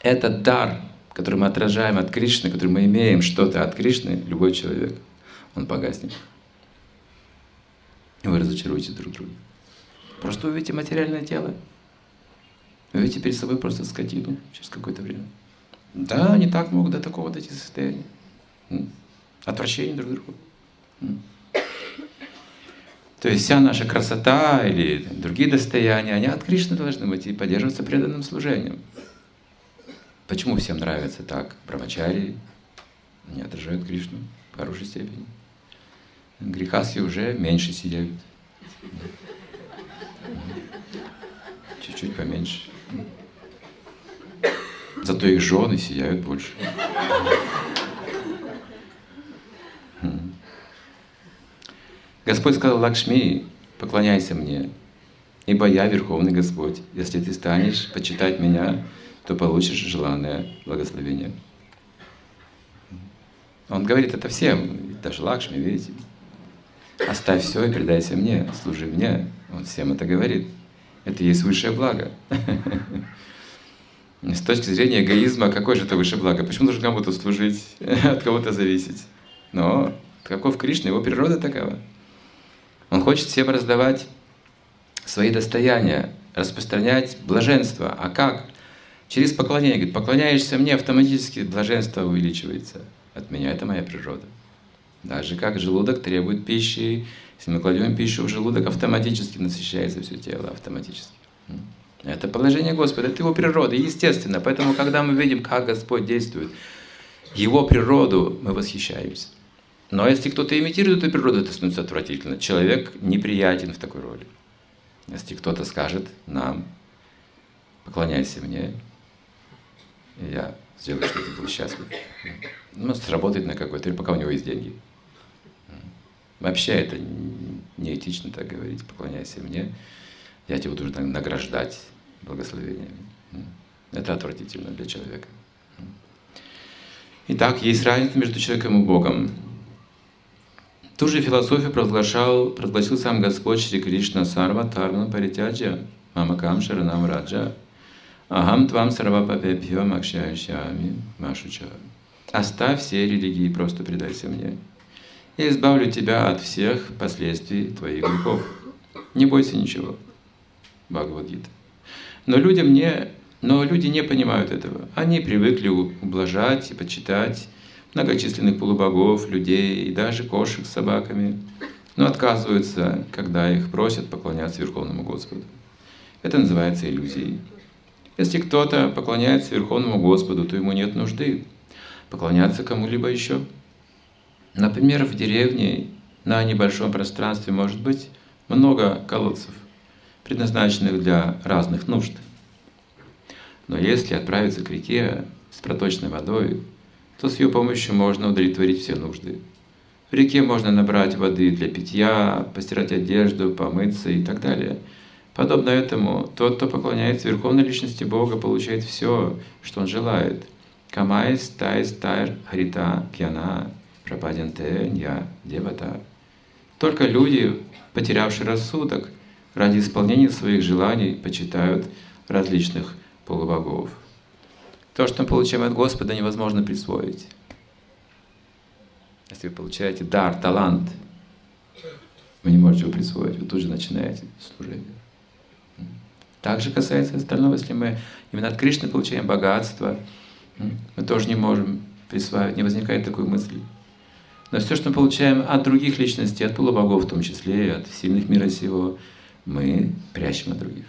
это дар, который мы отражаем от Кришны, который мы имеем что-то от Кришны, любой человек, он погаснет. И вы разочаруете друг друга. Просто увидите материальное тело. Вы видите перед собой просто скотину через какое-то время. Да, они так могут до такого дойти состояния. Отвращение друг к другу. То есть вся наша красота или другие достояния, они от Кришны должны быть и поддерживаться преданным служением. Почему всем нравится так? Брамачари, они отражают Кришну в хорошей степени. Грехаски уже меньше сияют. Чуть-чуть поменьше. Зато их жены сияют больше. Господь сказал Лакшми, поклоняйся мне, ибо я Верховный Господь. Если ты станешь почитать меня, то получишь желанное благословение. Он говорит это всем, даже Лакшми, видите. Оставь все и предайся мне, служи мне. Он всем это говорит. Это есть высшее благо. С точки зрения эгоизма, какое же это высшее благо? Почему нужно кому-то служить, от кого-то зависеть? Но каков Кришна, его природа такова. Он хочет всем раздавать свои достояния, распространять блаженство. А как? Через поклонение. Говорит, поклоняешься мне, автоматически блаженство увеличивается от меня. Это моя природа. Даже как желудок требует пищи, если мы кладем пищу в желудок, автоматически насыщается все тело, автоматически. Это положение Господа, это Его природа, естественно. Поэтому, когда мы видим, как Господь действует, Его природу, мы восхищаемся. Но если кто-то имитирует эту природу, это становится отвратительно. Человек неприятен в такой роли. Если кто-то скажет нам, поклоняйся мне, и я сделаю, чтобы ты был счастлив. Ну, сработает на какой-то, пока у него есть деньги. Вообще это неэтично так говорить, поклоняйся мне, я тебя буду награждать благословениями. Это отвратительно для человека. Итак, есть разница между человеком и Богом. Ту же философию провозглашал, провозгласил сам Господь Шри Кришна Сарва Тарна Паритяджа Мамакам Шаранам Раджа Ахам Твам Сарва Папебхьо Макшяшями Машуча. Оставь все религии, просто предайся мне. Я избавлю тебя от всех последствий твоих грехов. Не бойся ничего. Бхагавадгита. Но людям не, но люди не понимают этого. Они привыкли ублажать и почитать многочисленных полубогов, людей и даже кошек с собаками, но отказываются, когда их просят поклоняться Верховному Господу. Это называется иллюзией. Если кто-то поклоняется Верховному Господу, то ему нет нужды поклоняться кому-либо еще. Например, в деревне на небольшом пространстве может быть много колодцев, предназначенных для разных нужд. Но если отправиться к реке с проточной водой, то с ее помощью можно удовлетворить все нужды. В реке можно набрать воды для питья, постирать одежду, помыться и так далее. Подобно этому, тот, кто поклоняется Верховной Личности Бога, получает все, что он желает. कामैस् तैस् तैर् हृत ज्ञानाः, пропаденте, нья, девата. Только люди, потерявшие рассудок, ради исполнения своих желаний почитают различных полубогов. То, что мы получаем от Господа, невозможно присвоить. Если вы получаете дар, талант, вы не можете его присвоить, вы тут же начинаете служение. Также касается остального, если мы именно от Кришны получаем богатство, мы тоже не можем присваивать, не возникает такой мысли. Но все, что мы получаем от других личностей, от полубогов в том числе, и от сильных мира сего, мы прячем от других.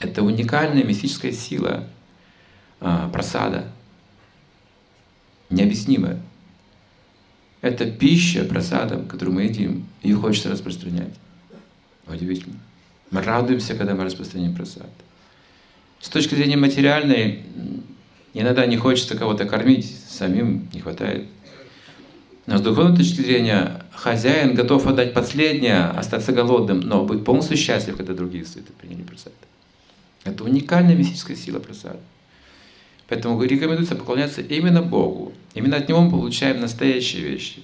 Это уникальная мистическая сила – просада, необъяснимая. Это пища просада, которую мы едим, ее хочется распространять. Удивительно. Мы радуемся, когда мы распространяем просад. С точки зрения материальной, иногда не хочется кого-то кормить, самим не хватает. Но с духовной точки зрения, хозяин готов отдать последнее, остаться голодным, но быть полностью счастлив, когда другие сыты приняли просад. Это уникальная мистическая сила просад. Поэтому рекомендуется поклоняться именно Богу. Именно от Него мы получаем настоящие вещи.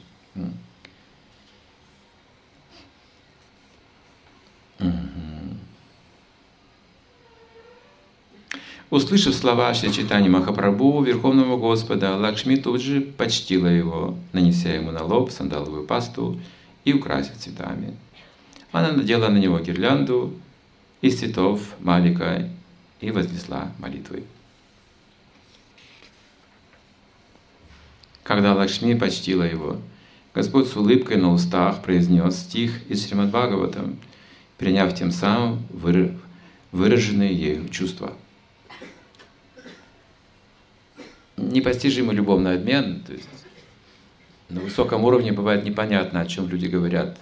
Услышав слова Шри Махапрабху, Верховного Господа, Лакшми тут же почтила его, нанеся ему на лоб сандаловую пасту и украсив цветами. Она надела на него гирлянду из цветов Малика и вознесла молитвы. Когда Лакшми почтила его, Господь с улыбкой на устах произнес стих из Шримад Бхагаватам, приняв тем самым выраженные ею чувства. Непостижимый любовный обмен, то есть на высоком уровне бывает непонятно, о чем люди говорят.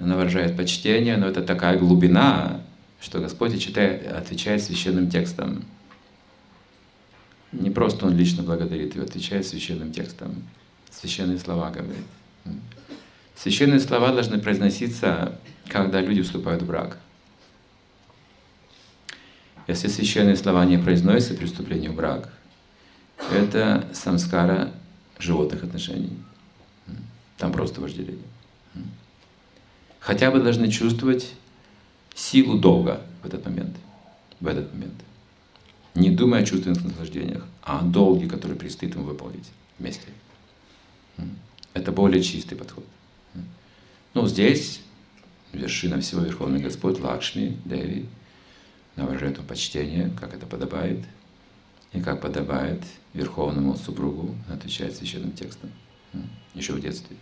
Она выражает почтение, но это такая глубина, что Господь читает, отвечает священным текстом. Не просто Он лично благодарит его, отвечает священным текстом. Священные слова говорит. Священные слова должны произноситься, когда люди вступают в брак. Если священные слова не произносятся при вступлении в брак, это самскара животных отношений. Там просто вожделение. Хотя бы должны чувствовать силу долга в этот момент. В этот момент. Не думая о чувственных наслаждениях, а о долге, который предстоит им выполнить вместе. Это более чистый подход. Ну, здесь вершина всего Верховный Господь, Лакшми, Деви, выражает ему почтение, как это подобает, и как подобает Верховному супругу, отвечает священным текстом, еще в детстве.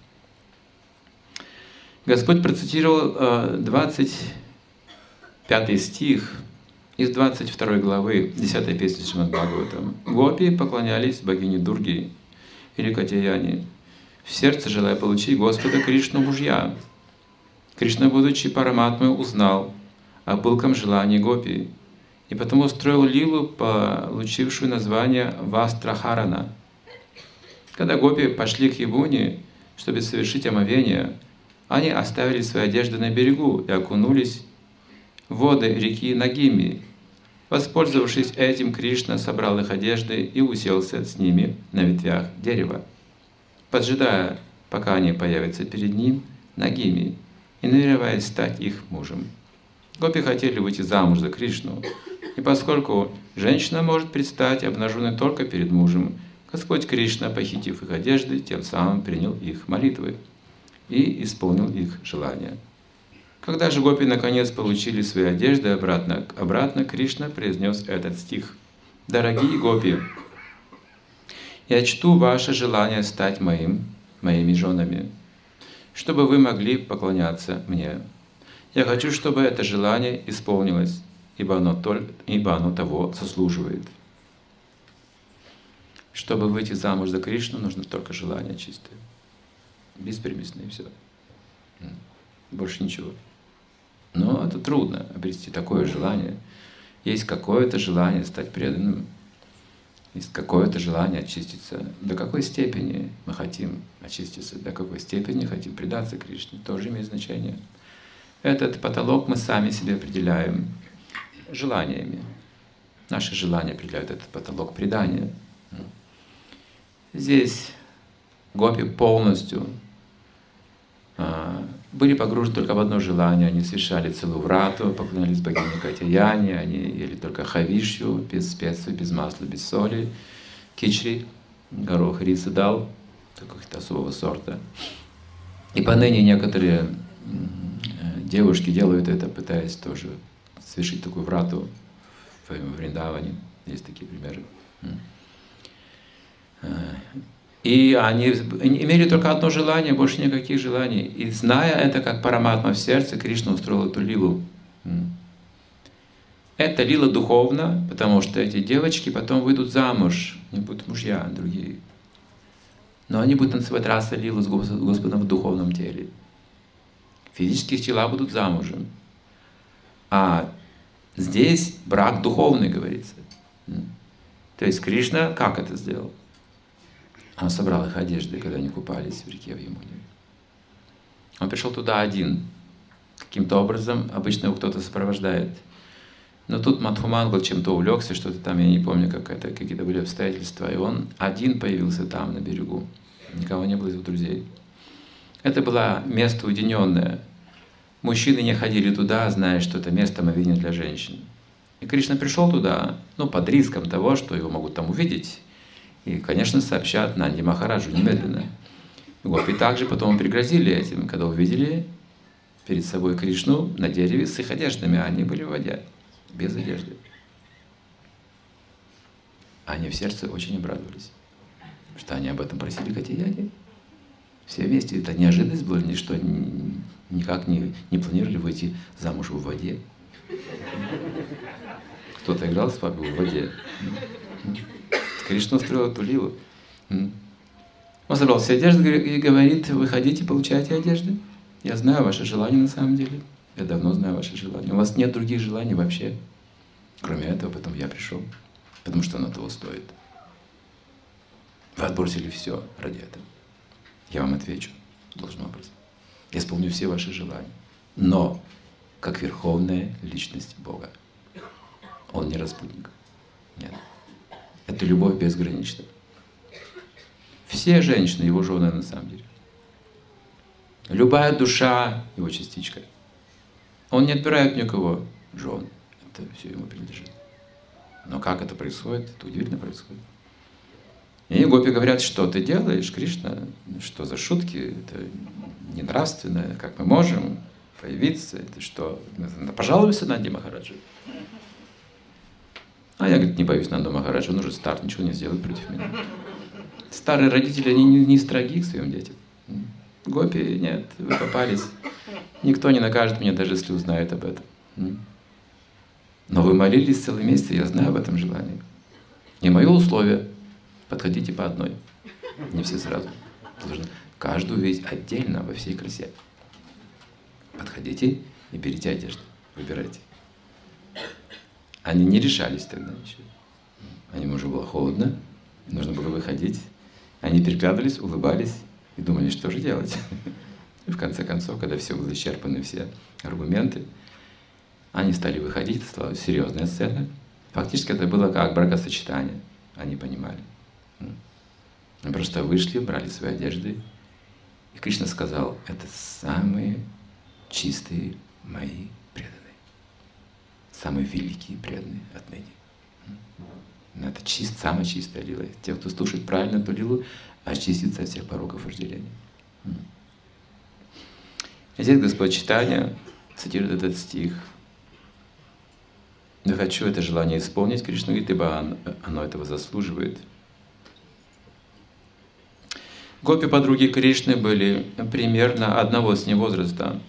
Господь процитировал 25 э, стих из 22 главы 10 песни Шримад Бхагаватам. Гопи поклонялись богине Дурги или Катяяне, в сердце желая получить Господа Кришну мужья. Кришна, будучи параматмой, узнал о пылком желании Гопи, и потому устроил лилу, получившую название Вастрахарана. Когда Гопи пошли к Ябуне, чтобы совершить омовение, они оставили свои одежды на берегу и окунулись воды реки Нагими. Воспользовавшись этим, Кришна собрал их одежды и уселся с ними на ветвях дерева, поджидая, пока они появятся перед ним, Нагими, и намереваясь стать их мужем. Гопи хотели выйти замуж за Кришну, и поскольку женщина может предстать обнаженной только перед мужем, Господь Кришна, похитив их одежды, тем самым принял их молитвы и исполнил их желания. Когда же гопи наконец получили свои одежды обратно, обратно Кришна произнес этот стих. «Дорогие гопи, я чту ваше желание стать моим, моими женами, чтобы вы могли поклоняться мне. Я хочу, чтобы это желание исполнилось, ибо оно, только, ибо оно того заслуживает. Чтобы выйти замуж за Кришну, нужно только желание чистое. Беспримесное все. Больше ничего. Но это трудно обрести такое желание. Есть какое-то желание стать преданным, есть какое-то желание очиститься. До какой степени мы хотим очиститься, до какой степени хотим предаться Кришне, тоже имеет значение. Этот потолок мы сами себе определяем желаниями. Наши желания определяют этот потолок предания. Здесь гопи полностью а, были погружены только в одно желание. Они совершали целую врату, поклонялись богине Катяяне, они ели только хавишью, без специй, без масла, без соли, кичри, горох, рис и дал, какого-то особого сорта. И поныне некоторые девушки делают это, пытаясь тоже совершить такую врату в Вриндаване. Есть такие примеры. И они имели только одно желание, больше никаких желаний. И зная это как параматма в сердце, Кришна устроил эту лилу. Это лила духовно, потому что эти девочки потом выйдут замуж, они будут мужья другие. Но они будут танцевать раса лилу с Господом в духовном теле. Физические тела будут замужем. А здесь брак духовный, говорится. То есть Кришна как это сделал? Он собрал их одежды, когда они купались в реке в Ямуне. Он пришел туда один. Каким-то образом, обычно его кто-то сопровождает. Но тут Мадхумангл чем-то увлекся, что-то там, я не помню, как это, какие-то были обстоятельства, и он один появился там, на берегу. Никого не было из его друзей. Это было место уединенное. Мужчины не ходили туда, зная, что это место омовения для женщин. И Кришна пришел туда, ну, под риском того, что его могут там увидеть. И, конечно, сообщат Нанди Махараджу немедленно. Гопи также потом пригрозили этим, когда увидели перед собой Кришну на дереве с их одеждами, а они были в воде, без одежды. Они в сердце очень обрадовались, что они об этом просили Катияни. Все вместе, это неожиданность была, ничто никак не, не планировали выйти замуж в воде. Кто-то играл с папой в воде. Кришна устроил эту лилу. Он собрал все одежды и говорит, выходите, получайте одежды. Я знаю ваши желания на самом деле. Я давно знаю ваши желания. У вас нет других желаний вообще. Кроме этого, потом я пришел. Потому что оно того стоит. Вы отбросили все ради этого. Я вам отвечу должным образом. Я исполню все ваши желания. Но как верховная личность Бога. Он не распутник. Нет. Это любовь безграничная. Все женщины его жены на самом деле. Любая душа его частичка. Он не отбирает никого жен. Это все ему принадлежит. Но как это происходит? Это удивительно происходит. И гопи говорят, что ты делаешь, Кришна, что за шутки, это не нравственно, как мы можем появиться, это что, пожалуйся на Махараджи. А я, говорит, не боюсь Нанду Махараджа, он уже стар, ничего не сделает против меня. Старые родители, они не, не строги к своим детям. Гопи, нет, вы попались. Никто не накажет меня, даже если узнает об этом. Но вы молились целый месяц, я знаю об этом желании. И мое условие – подходите по одной. Не все сразу. Должны каждую видеть отдельно, во всей красе. Подходите и берите одежду. Выбирайте. Они не решались тогда еще. Они уже было холодно, нужно было выходить. Они переглядывались, улыбались и думали, что же делать. И в конце концов, когда все было исчерпаны, все аргументы, они стали выходить, стала серьезная сцена. Фактически это было как бракосочетание, они понимали. Они просто вышли, брали свои одежды, и Кришна сказал, это самые чистые мои самые великие преданные отныне. Это чист, самая чистая лила. Те, кто слушает правильно эту лилу, очистится от всех пороков вожделения. И здесь Господь Читания цитирует этот стих. «Я хочу это желание исполнить», Кришна говорит, ибо оно этого заслуживает. Гопи подруги Кришны были примерно одного с ним возраста.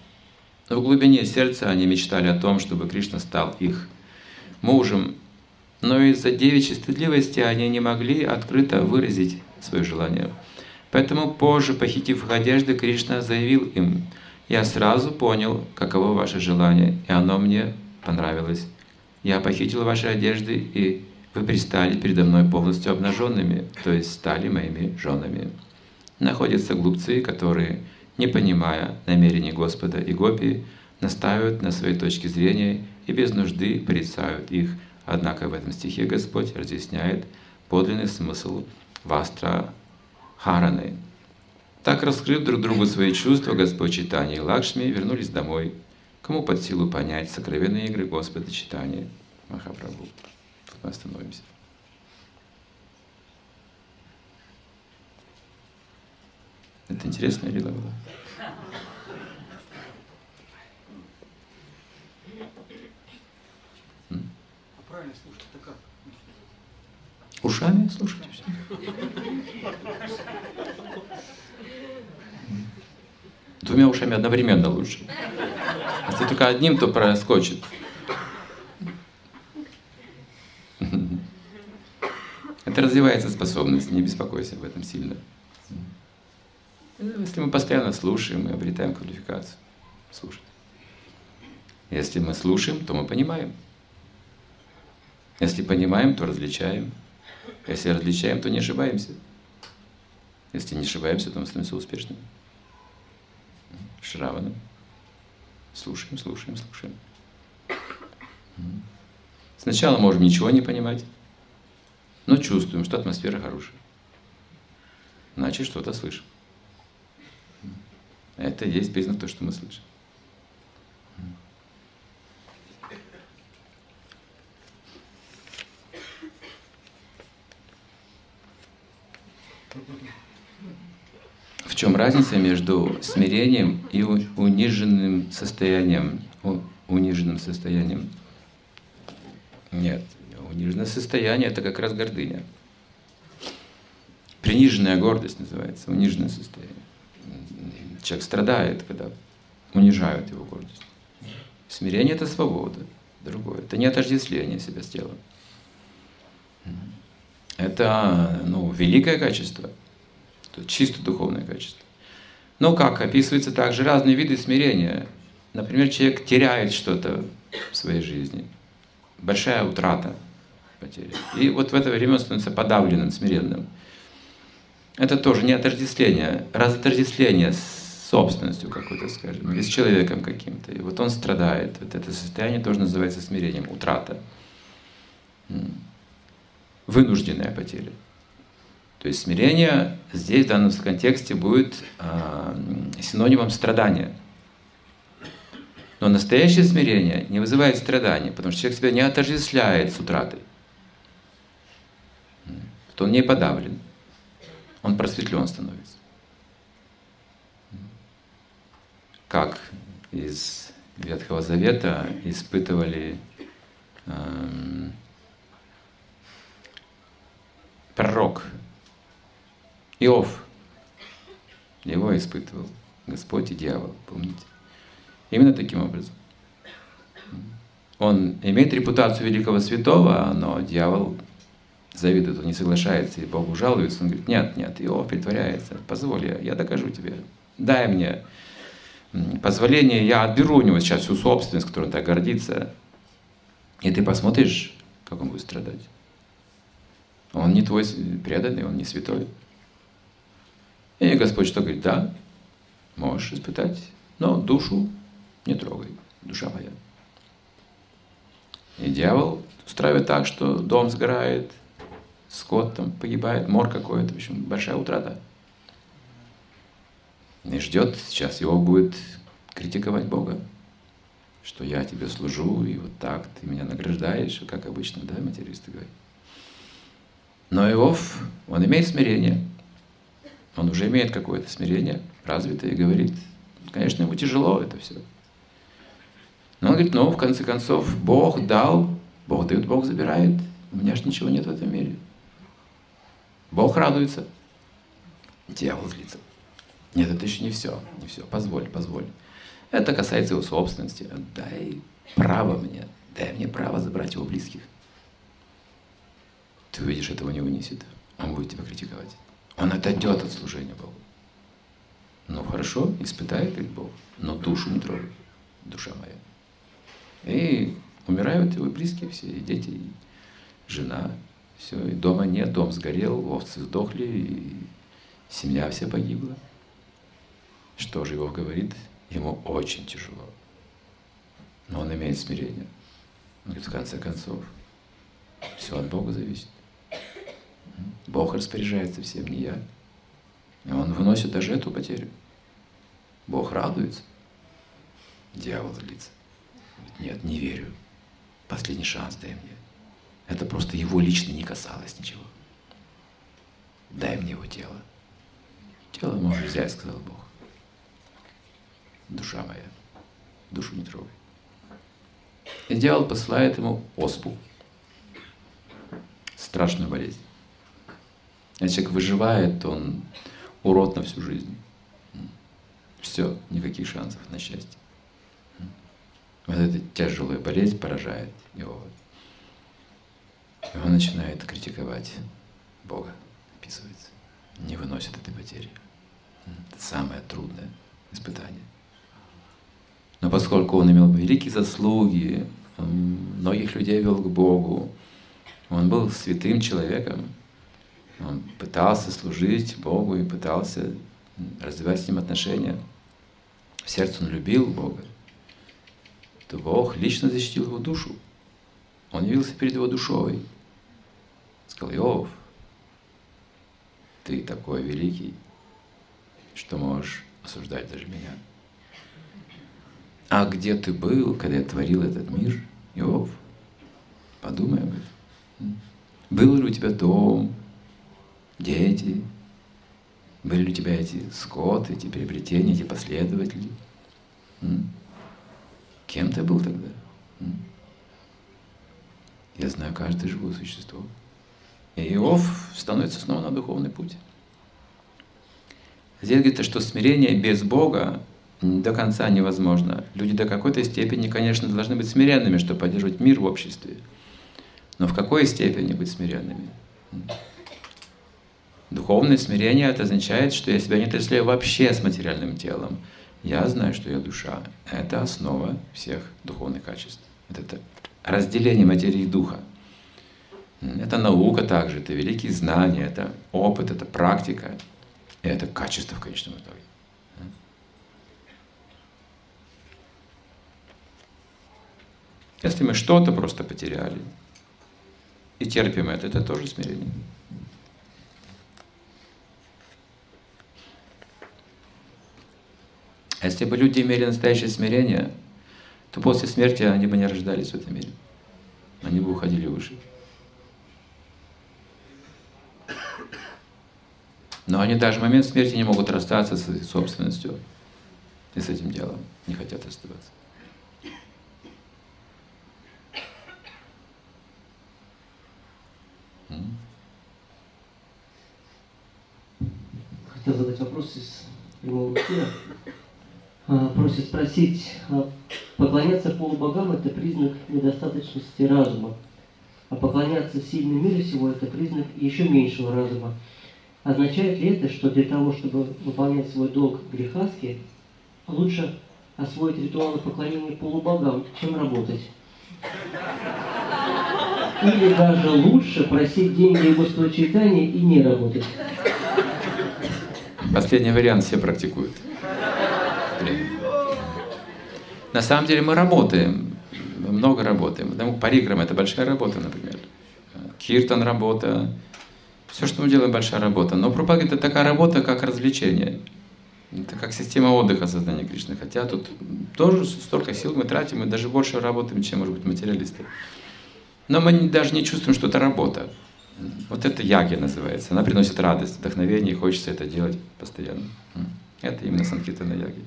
Но в глубине сердца они мечтали о том, чтобы Кришна стал их мужем. Но из-за девичьей стыдливости они не могли открыто выразить свое желание. Поэтому позже, похитив их одежды, Кришна заявил им, «Я сразу понял, каково ваше желание, и оно мне понравилось. Я похитил ваши одежды, и вы пристали передо мной полностью обнаженными, то есть стали моими женами». Находятся глупцы, которые, не понимая намерений Господа и Гопи, настаивают на своей точке зрения и без нужды порицают их. Однако в этом стихе Господь разъясняет подлинный смысл Вастра Хараны. Так, раскрыв друг другу свои чувства, Господь Читания и Лакшми вернулись домой. Кому под силу понять сокровенные игры Господа Читания Махапрабху. Мы остановимся. Это интересная лила была. Правильно слушать это как? Ушами слушайте все. Двумя ушами одновременно лучше. Если только одним, то проскочит. Это развивается способность, не беспокойся об этом сильно. Если мы постоянно слушаем, мы обретаем квалификацию. Слушать. Если мы слушаем, то мы понимаем. Если понимаем, то различаем. Если различаем, то не ошибаемся. Если не ошибаемся, то мы становимся успешными. Шраваном. Слушаем, слушаем, слушаем. Сначала можем ничего не понимать, но чувствуем, что атмосфера хорошая. Значит, что-то слышим. Это и есть признак того, что мы слышим. В чем разница между смирением и униженным состоянием? Униженным состоянием. Нет, униженное состояние это как раз гордыня. Приниженная гордость называется, униженное состояние. Человек страдает, когда унижают его гордость. Смирение это свобода, другое. Это не отождествление себя с телом. Это ну, великое качество, чисто духовное качество. Но как описываются также разные виды смирения. Например, человек теряет что-то в своей жизни. Большая утрата, потеря. И вот в это время он становится подавленным, смиренным. Это тоже не отождествление, разотождествление с собственностью какой-то, скажем, или с человеком каким-то. И вот он страдает. Вот это состояние тоже называется смирением, утрата вынужденная потеря. То есть смирение здесь в данном контексте будет э, синонимом страдания. Но настоящее смирение не вызывает страдания, потому что человек себя не отождествляет с утратой. То он не подавлен. Он просветлен становится. Как из Ветхого Завета испытывали э, пророк Иов. Его испытывал Господь и дьявол, помните? Именно таким образом. Он имеет репутацию великого святого, но дьявол завидует, он не соглашается, и Богу жалуется. Он говорит, нет, нет, Иов притворяется, позволь, я, я докажу тебе. Дай мне позволение, я отберу у него сейчас всю собственность, которой он так гордится, и ты посмотришь, как он будет страдать. Он не твой преданный, он не святой. И Господь что говорит? Да, можешь испытать, но душу не трогай, душа моя. И дьявол устраивает так, что дом сгорает, скот там погибает, мор какой-то, в общем, большая утрата. И ждет, сейчас его будет критиковать Бога, что я тебе служу, и вот так ты меня награждаешь, как обычно, да, материалисты говорят. Но Иов, он имеет смирение. Он уже имеет какое-то смирение развитое и говорит, конечно, ему тяжело это все. Но он говорит, ну, в конце концов, Бог дал, Бог дает, Бог забирает. У меня же ничего нет в этом мире. Бог радуется. Дьявол злится. Нет, это еще не все. Не все. Позволь, позволь. Это касается его собственности. Дай право мне. Дай мне право забрать его близких ты увидишь, этого не вынесет. Он будет тебя критиковать. Он отойдет от служения Богу. Ну хорошо, испытает, говорит Бог, но душу не трогай, душа моя. И умирают его близкие все, и дети, и жена, все, и дома нет, дом сгорел, овцы сдохли, и семья вся погибла. Что же его говорит? Ему очень тяжело. Но он имеет смирение. Говорит, в конце концов, все от Бога зависит. Бог распоряжается всем, не я. И он выносит даже эту потерю. Бог радуется. Дьявол злится. Нет, не верю. Последний шанс дай мне. Это просто его лично не касалось ничего. Дай мне его тело. Тело можешь взять, сказал Бог. Душа моя, душу не трогай. И дьявол посылает ему оспу. Страшную болезнь. Если человек выживает, то он урод на всю жизнь. Все, никаких шансов на счастье. Вот эта тяжелая болезнь поражает его. И он начинает критиковать Бога, описывается. Не выносит этой потери. Это самое трудное испытание. Но поскольку он имел великие заслуги, многих людей вел к Богу, он был святым человеком, он пытался служить Богу и пытался развивать с Ним отношения. В сердце он любил Бога. То Бог лично защитил его душу. Он явился перед его душой. Сказал, Иов, ты такой великий, что можешь осуждать даже меня. А где ты был, когда я творил этот мир, Иов? Подумай об этом. Был ли у тебя дом, дети? Были ли у тебя эти скот, эти приобретения, эти последователи? Кем ты был тогда? Я знаю каждое живое существо. И Иов становится снова на духовный путь. Здесь говорится, что смирение без Бога до конца невозможно. Люди до какой-то степени, конечно, должны быть смиренными, чтобы поддерживать мир в обществе. Но в какой степени быть смиренными? Духовное смирение это означает, что я себя не отождествляю вообще с материальным телом. Я знаю, что я душа. Это основа всех духовных качеств. Это разделение материи и духа. Это наука также, это великие знания, это опыт, это практика, и это качество в конечном итоге. Если мы что-то просто потеряли и терпим это, это тоже смирение. А если бы люди имели настоящее смирение, то после смерти они бы не рождались в этом мире. Они бы уходили выше. Но они даже в момент смерти не могут расстаться с собственностью и с этим делом. Не хотят оставаться. Хотел задать вопрос из прямого эфира. А, просит спросить, а поклоняться полубогам – это признак недостаточности разума, а поклоняться сильным миру сего – это признак еще меньшего разума. Означает ли это, что для того, чтобы выполнять свой долг грехаски, лучше освоить ритуалы поклонения полубогам, чем работать? Или даже лучше просить деньги у читания и не работать? Последний вариант все практикуют. На самом деле мы работаем, много работаем. Париграм – это большая работа, например. Киртан – работа. Все, что мы делаем, большая работа. Но пропаганда – это такая работа, как развлечение. Это как система отдыха сознания Кришны. Хотя тут тоже столько сил мы тратим, мы даже больше работаем, чем, может быть, материалисты. Но мы даже не чувствуем, что это работа. Вот это яги называется. Она приносит радость, вдохновение, и хочется это делать постоянно. Это именно санкиртана яги.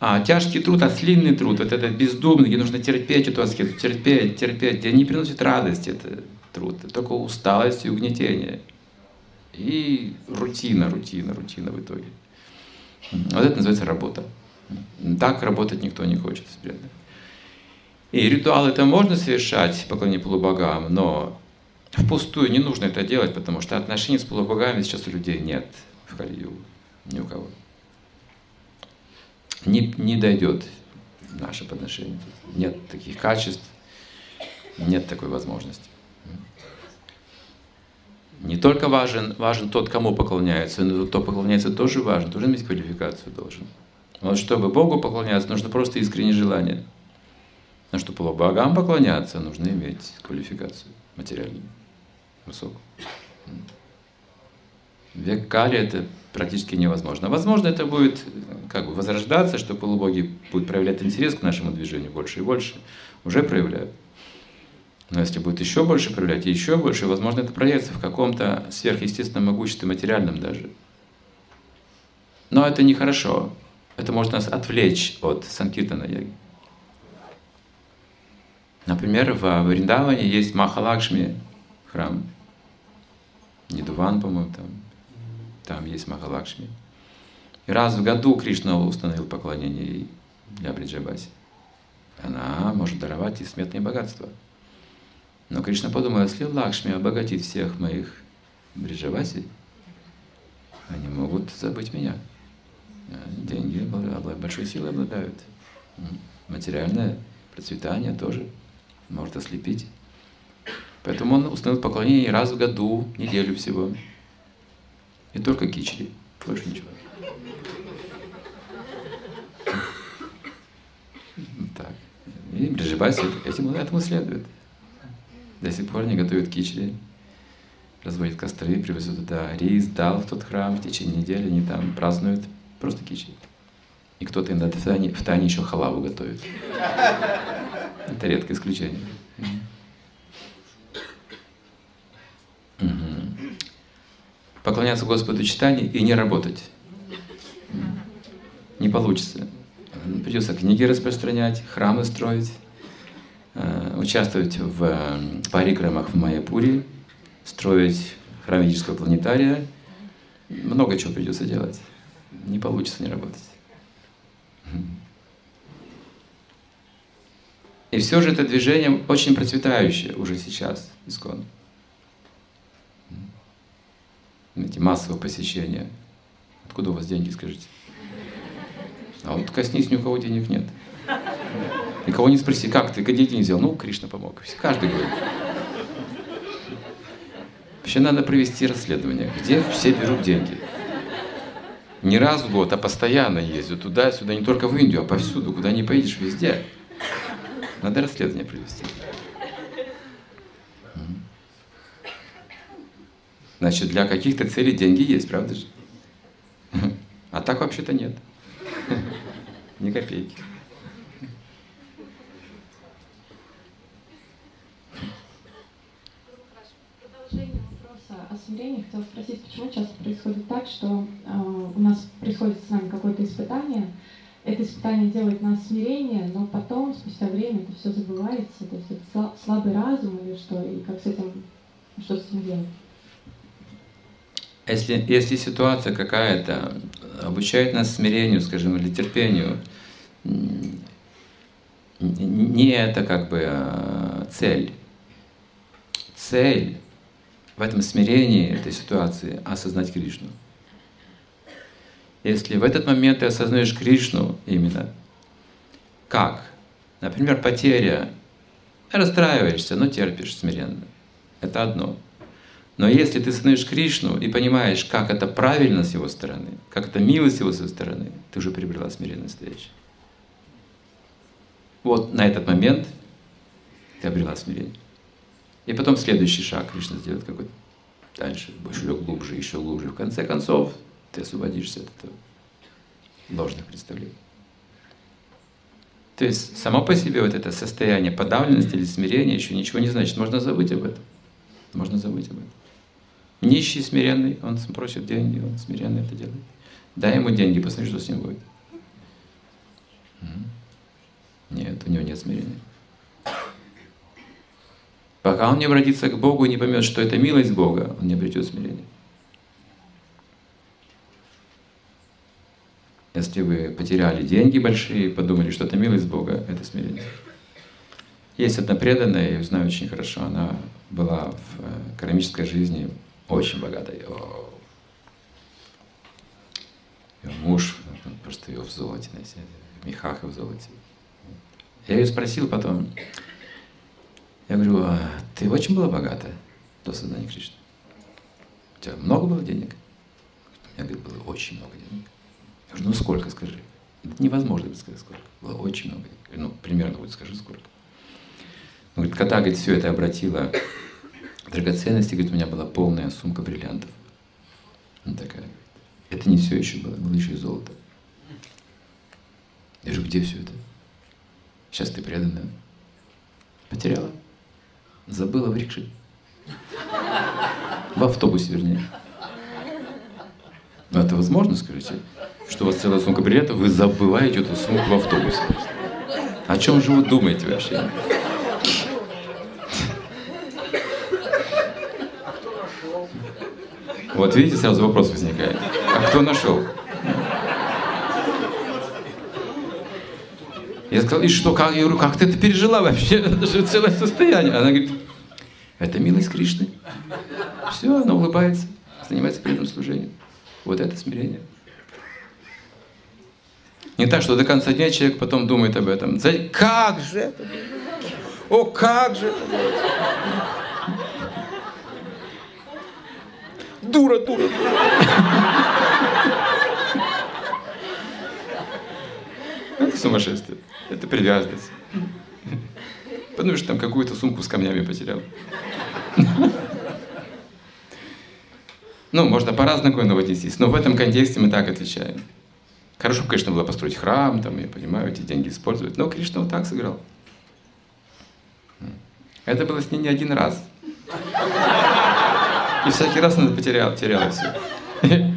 А тяжкий труд, ослинный труд, вот этот бездумный, где нужно терпеть эту аскезу, терпеть, терпеть, где не приносит радости этот труд, только усталость и угнетение. И рутина, рутина, рутина в итоге. Вот это называется работа. Так работать никто не хочет с преданными. И ритуалы это можно совершать, поклонение полубогам, но впустую не нужно это делать, потому что отношений с полубогами сейчас у людей нет в Халью, ни у кого не, не дойдет наше подношение. Нет таких качеств, нет такой возможности. Не только важен, важен тот, кому поклоняется, но кто поклоняется, тоже важен, тоже иметь квалификацию должен. Вот чтобы Богу поклоняться, нужно просто искреннее желание. Но чтобы богам поклоняться, нужно иметь квалификацию материальную, высокую. Век Кали это практически невозможно. Возможно, это будет как бы возрождаться, что полубоги будут проявлять интерес к нашему движению больше и больше. Уже проявляют. Но если будет еще больше проявлять, и еще больше, возможно, это проявится в каком-то сверхъестественном могуществе, материальном даже. Но это нехорошо. Это может нас отвлечь от Санкиртана Яги. Например, в Вриндаване есть Махалакшми храм. Недуван, по-моему, там там есть Махалакшми. И раз в году Кришна установил поклонение ей для Бриджабаси. Она может даровать и сметные богатства. Но Кришна подумал, если Лакшми обогатит всех моих Бриджаваси, они могут забыть меня. Деньги большой силой обладают. Материальное процветание тоже может ослепить. Поэтому он установил поклонение раз в году, неделю всего. И только кичли. Больше ничего. Так. И приживайся этим, этому следует. До сих пор не готовят кичери, разводят костры, привезут туда рис, дал в тот храм, в течение недели они там празднуют просто кичери. И кто-то иногда в тайне, в тайне еще халаву готовит. Это редкое исключение. Поклоняться Господу читанию и не работать. Не получится. Придется книги распространять, храмы строить, Э, участвовать в э, парикрамах в Майяпуре, строить храм ведического планетария. Много чего придется делать. Не получится не работать. И все же это движение очень процветающее уже сейчас, искон. Эти массовые посещения. Откуда у вас деньги, скажите? А вот коснись, ни у кого денег нет. Никого не спроси, как ты, где деньги взял? Ну, Кришна помог. Каждый говорит. Вообще надо провести расследование, где все берут деньги. Не раз в год, а постоянно ездят туда-сюда, не только в Индию, а повсюду, куда не поедешь, везде. Надо расследование провести. Значит, для каких-то целей деньги есть, правда же? А так вообще-то нет. Ни копейки. смирении хотела спросить, почему часто происходит так, что э, у нас происходит с нами какое-то испытание, это испытание делает нас смирение, но потом, спустя время, это все забывается, то есть это слабый разум или что, и как с этим, что с этим делать? Если, если ситуация какая-то обучает нас смирению, скажем, или терпению, не это как бы а, цель. Цель в этом смирении этой ситуации осознать Кришну. Если в этот момент ты осознаешь Кришну именно, как? Например, потеря. Расстраиваешься, но терпишь смиренно. Это одно. Но если ты осознаешь Кришну и понимаешь, как это правильно с его стороны, как это милость его со стороны, ты уже приобрела смирение настоящее. Вот на этот момент ты обрела смирение. И потом следующий шаг Кришна сделает какой-то дальше, еще глубже, еще глубже. В конце концов, ты освободишься от этого ложных представлений. То есть само по себе вот это состояние подавленности или смирения еще ничего не значит. Можно забыть об этом. Можно забыть об этом. Нищий смиренный, он просит деньги, он смиренно это делает. Дай ему деньги, посмотри, что с ним будет. Нет, у него нет смирения. Пока он не обратится к Богу и не поймет, что это милость Бога, он не обретет смирения. Если вы потеряли деньги большие, подумали, что это милость Бога, это смирение. Есть одна преданная, я знаю очень хорошо, она была в э, кармической жизни очень богатой. Ее муж, просто ее в золоте носит, в мехах и в золоте. Я ее спросил потом, я говорю, а ты очень была богата до создания Кришны? У тебя много было денег? У меня, говорит, было очень много денег. Я говорю, ну сколько, скажи? Это невозможно сказать сколько. Было очень много денег. Ну, примерно вот скажи сколько. Он говорит, когда, говорит, все это обратила драгоценности, говорит, у меня была полная сумка бриллиантов. Ну, такая. Это не все еще было, было еще и золото. Я говорю, где все это? Сейчас ты преданная. Потеряла. Забыла в рикше. В автобусе, вернее. Но это возможно, скажите? Что у вас целая сумка билетов, вы забываете эту сумку в автобусе. О чем же вы думаете вообще? Вот видите, сразу вопрос возникает. А кто нашел? Я сказал, и что, как, я говорю, как ты это пережила вообще? Это же целое состояние. Она говорит, это милость Кришны. Все, она улыбается, занимается преданным служением. Вот это смирение. Не так, что до конца дня человек потом думает об этом. Как же это? О, как же это? Дура, дура, дура. Это сумасшествие. Это привязанность. Потому что там какую-то сумку с камнями потерял. Ну, можно по-разному отнестись, но в этом контексте мы так отвечаем. Хорошо, конечно, было построить храм, там, я понимаю, эти деньги использовать, но Кришна вот так сыграл. Это было с ней не один раз. И всякий раз она потеряла, теряла все.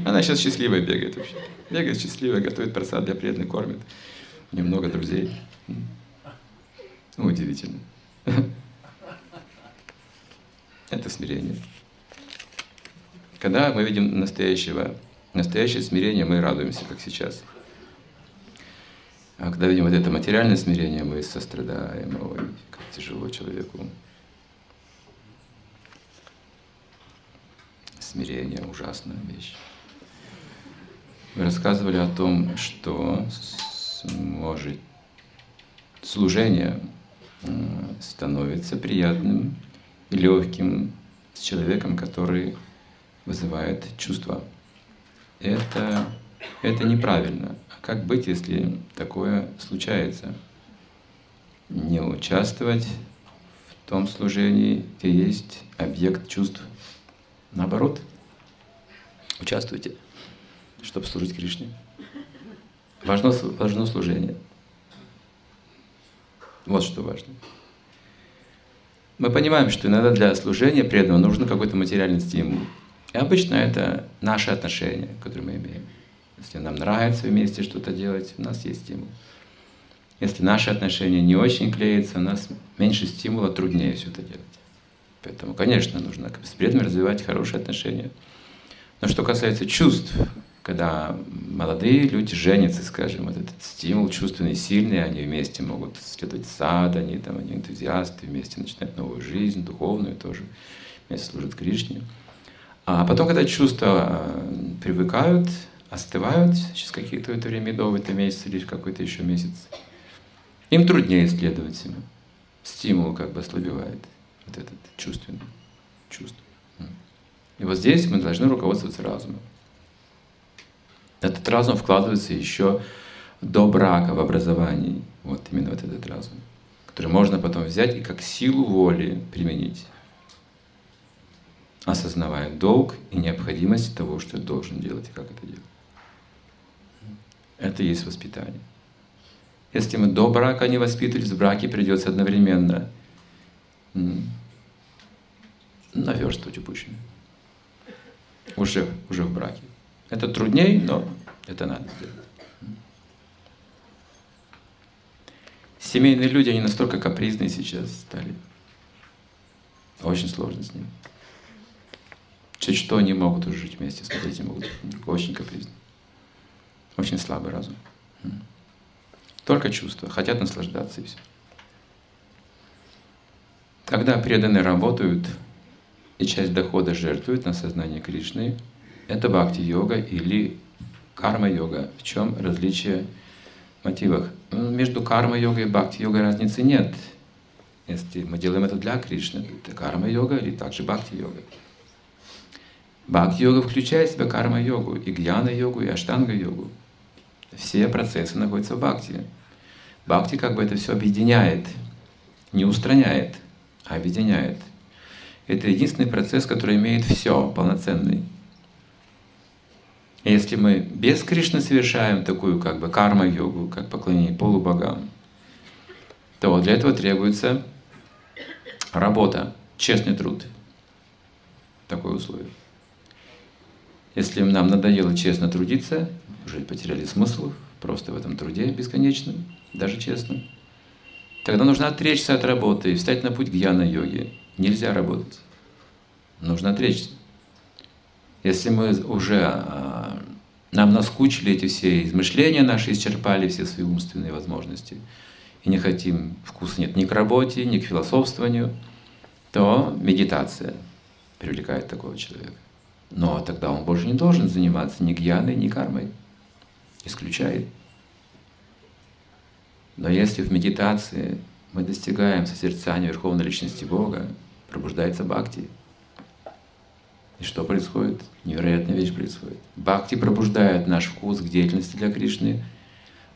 Она сейчас счастливая бегает вообще. Бегает счастливая, готовит просад для преданных, кормит. У нее много друзей. Ну, удивительно. Это смирение. Когда мы видим настоящего, настоящее смирение, мы радуемся, как сейчас. А когда видим вот это материальное смирение, мы сострадаем, ой, как тяжело человеку. Смирение – ужасная вещь. Вы рассказывали о том, что может служение становится приятным и легким с человеком, который вызывает чувства. Это, это неправильно. А как быть, если такое случается? Не участвовать в том служении, где есть объект чувств. Наоборот, участвуйте, чтобы служить Кришне. Важно, важно служение. Вот что важно. Мы понимаем, что иногда для служения преданного нужен какой-то материальный стимул. И обычно это наши отношения, которые мы имеем. Если нам нравится вместе что-то делать, у нас есть стимул. Если наши отношения не очень клеятся, у нас меньше стимула, труднее все это делать. Поэтому, конечно, нужно с преданными развивать хорошие отношения. Но что касается чувств, когда молодые люди женятся, скажем, вот этот стимул чувственный, сильный, они вместе могут следовать сад, они там, они энтузиасты, вместе начинают новую жизнь, духовную тоже, вместе служат Кришне. А потом, когда чувства э, привыкают, остывают, через какие-то это время, медовый это месяц или какой-то еще месяц, им труднее следовать ему. Стимул как бы ослабевает, вот этот чувственный чувство. И вот здесь мы должны руководствоваться разумом. Этот разум вкладывается еще до брака в образовании. Вот именно вот этот разум, который можно потом взять и как силу воли применить осознавая долг и необходимость того, что я должен делать и как это делать. Это и есть воспитание. Если мы до брака не воспитывались, в браке придется одновременно наверстывать упущенное. Уже, уже в браке. Это труднее, но это надо сделать. Семейные люди, они настолько капризные сейчас стали. Очень сложно с ними. Чуть что они могут уже жить вместе, смотрите, могут. Очень капризны. Очень слабый разум. Только чувства. Хотят наслаждаться и все. Когда преданные работают и часть дохода жертвуют на сознание Кришны, это бхакти-йога или карма-йога. В чем различие в мотивах? Между карма-йогой и бхакти-йогой разницы нет. Если мы делаем это для Кришны, это карма-йога или также бхакти-йога. Бхакти-йога включает в себя карма-йогу, и гьяна-йогу, и аштанга-йогу. Все процессы находятся в бхакти. Бхакти как бы это все объединяет, не устраняет, а объединяет. Это единственный процесс, который имеет все, полноценный. И если мы без Кришны совершаем такую как бы карма-йогу, как поклонение полубогам, то для этого требуется работа, честный труд. Такое условие. Если нам надоело честно трудиться, уже потеряли смысл просто в этом труде бесконечном, даже честно, тогда нужно отречься от работы и встать на путь к гьяна-йоге. Нельзя работать. Нужно отречься. Если мы уже а, нам наскучили эти все измышления наши, исчерпали все свои умственные возможности, и не хотим, вкуса нет ни к работе, ни к философствованию, то медитация привлекает такого человека. Но тогда он больше не должен заниматься ни гьяной, ни кармой. Исключает. Но если в медитации мы достигаем созерцания Верховной Личности Бога, пробуждается бхакти. И что происходит? Невероятная вещь происходит. Бхакти пробуждает наш вкус к деятельности для Кришны,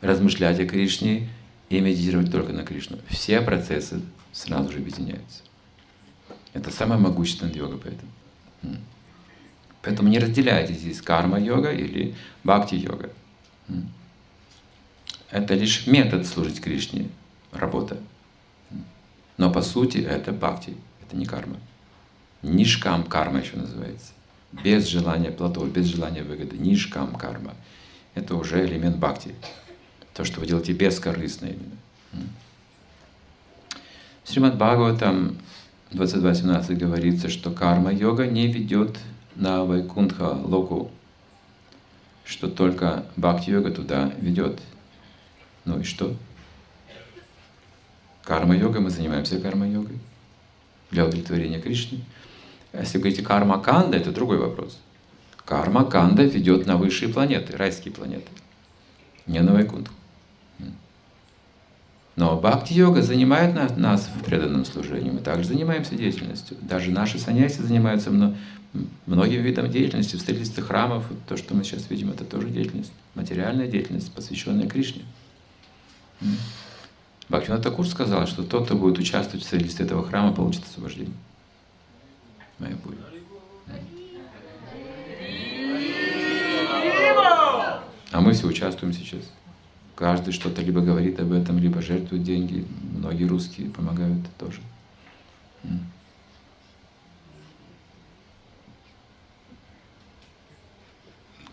размышлять о Кришне и медитировать только на Кришну. Все процессы сразу же объединяются. Это самая могущественная йога поэтому. Поэтому не разделяйте здесь карма-йога или бхакти-йога. Это лишь метод служить Кришне, работа. Но по сути это бхакти, это не карма. Нишкам карма еще называется. Без желания платов, без желания выгоды. Нишкам карма. Это уже элемент бхакти. То, что вы делаете бескорыстно именно. Сримад Бхагаватам 22.17 говорится, что карма-йога не ведет на Вайкунтха Локу, что только бхакти-йога туда ведет. Ну и что? Карма-йога, мы занимаемся карма-йогой для удовлетворения Кришны. Если вы говорите карма-канда, это другой вопрос. Карма-канда ведет на высшие планеты, райские планеты, не на Вайкунтху. Но бхакти-йога занимает нас в преданном служении. Мы также занимаемся деятельностью. Даже наши саньяси занимаются многим видом деятельности. В строительстве храмов, то, что мы сейчас видим, это тоже деятельность. Материальная деятельность, посвященная Кришне. Бхактивинат Такур сказал, что тот, кто будет участвовать в строительстве этого храма, получит освобождение. Моя будет. А мы все участвуем сейчас. Каждый что-то либо говорит об этом, либо жертвует деньги. Многие русские помогают тоже.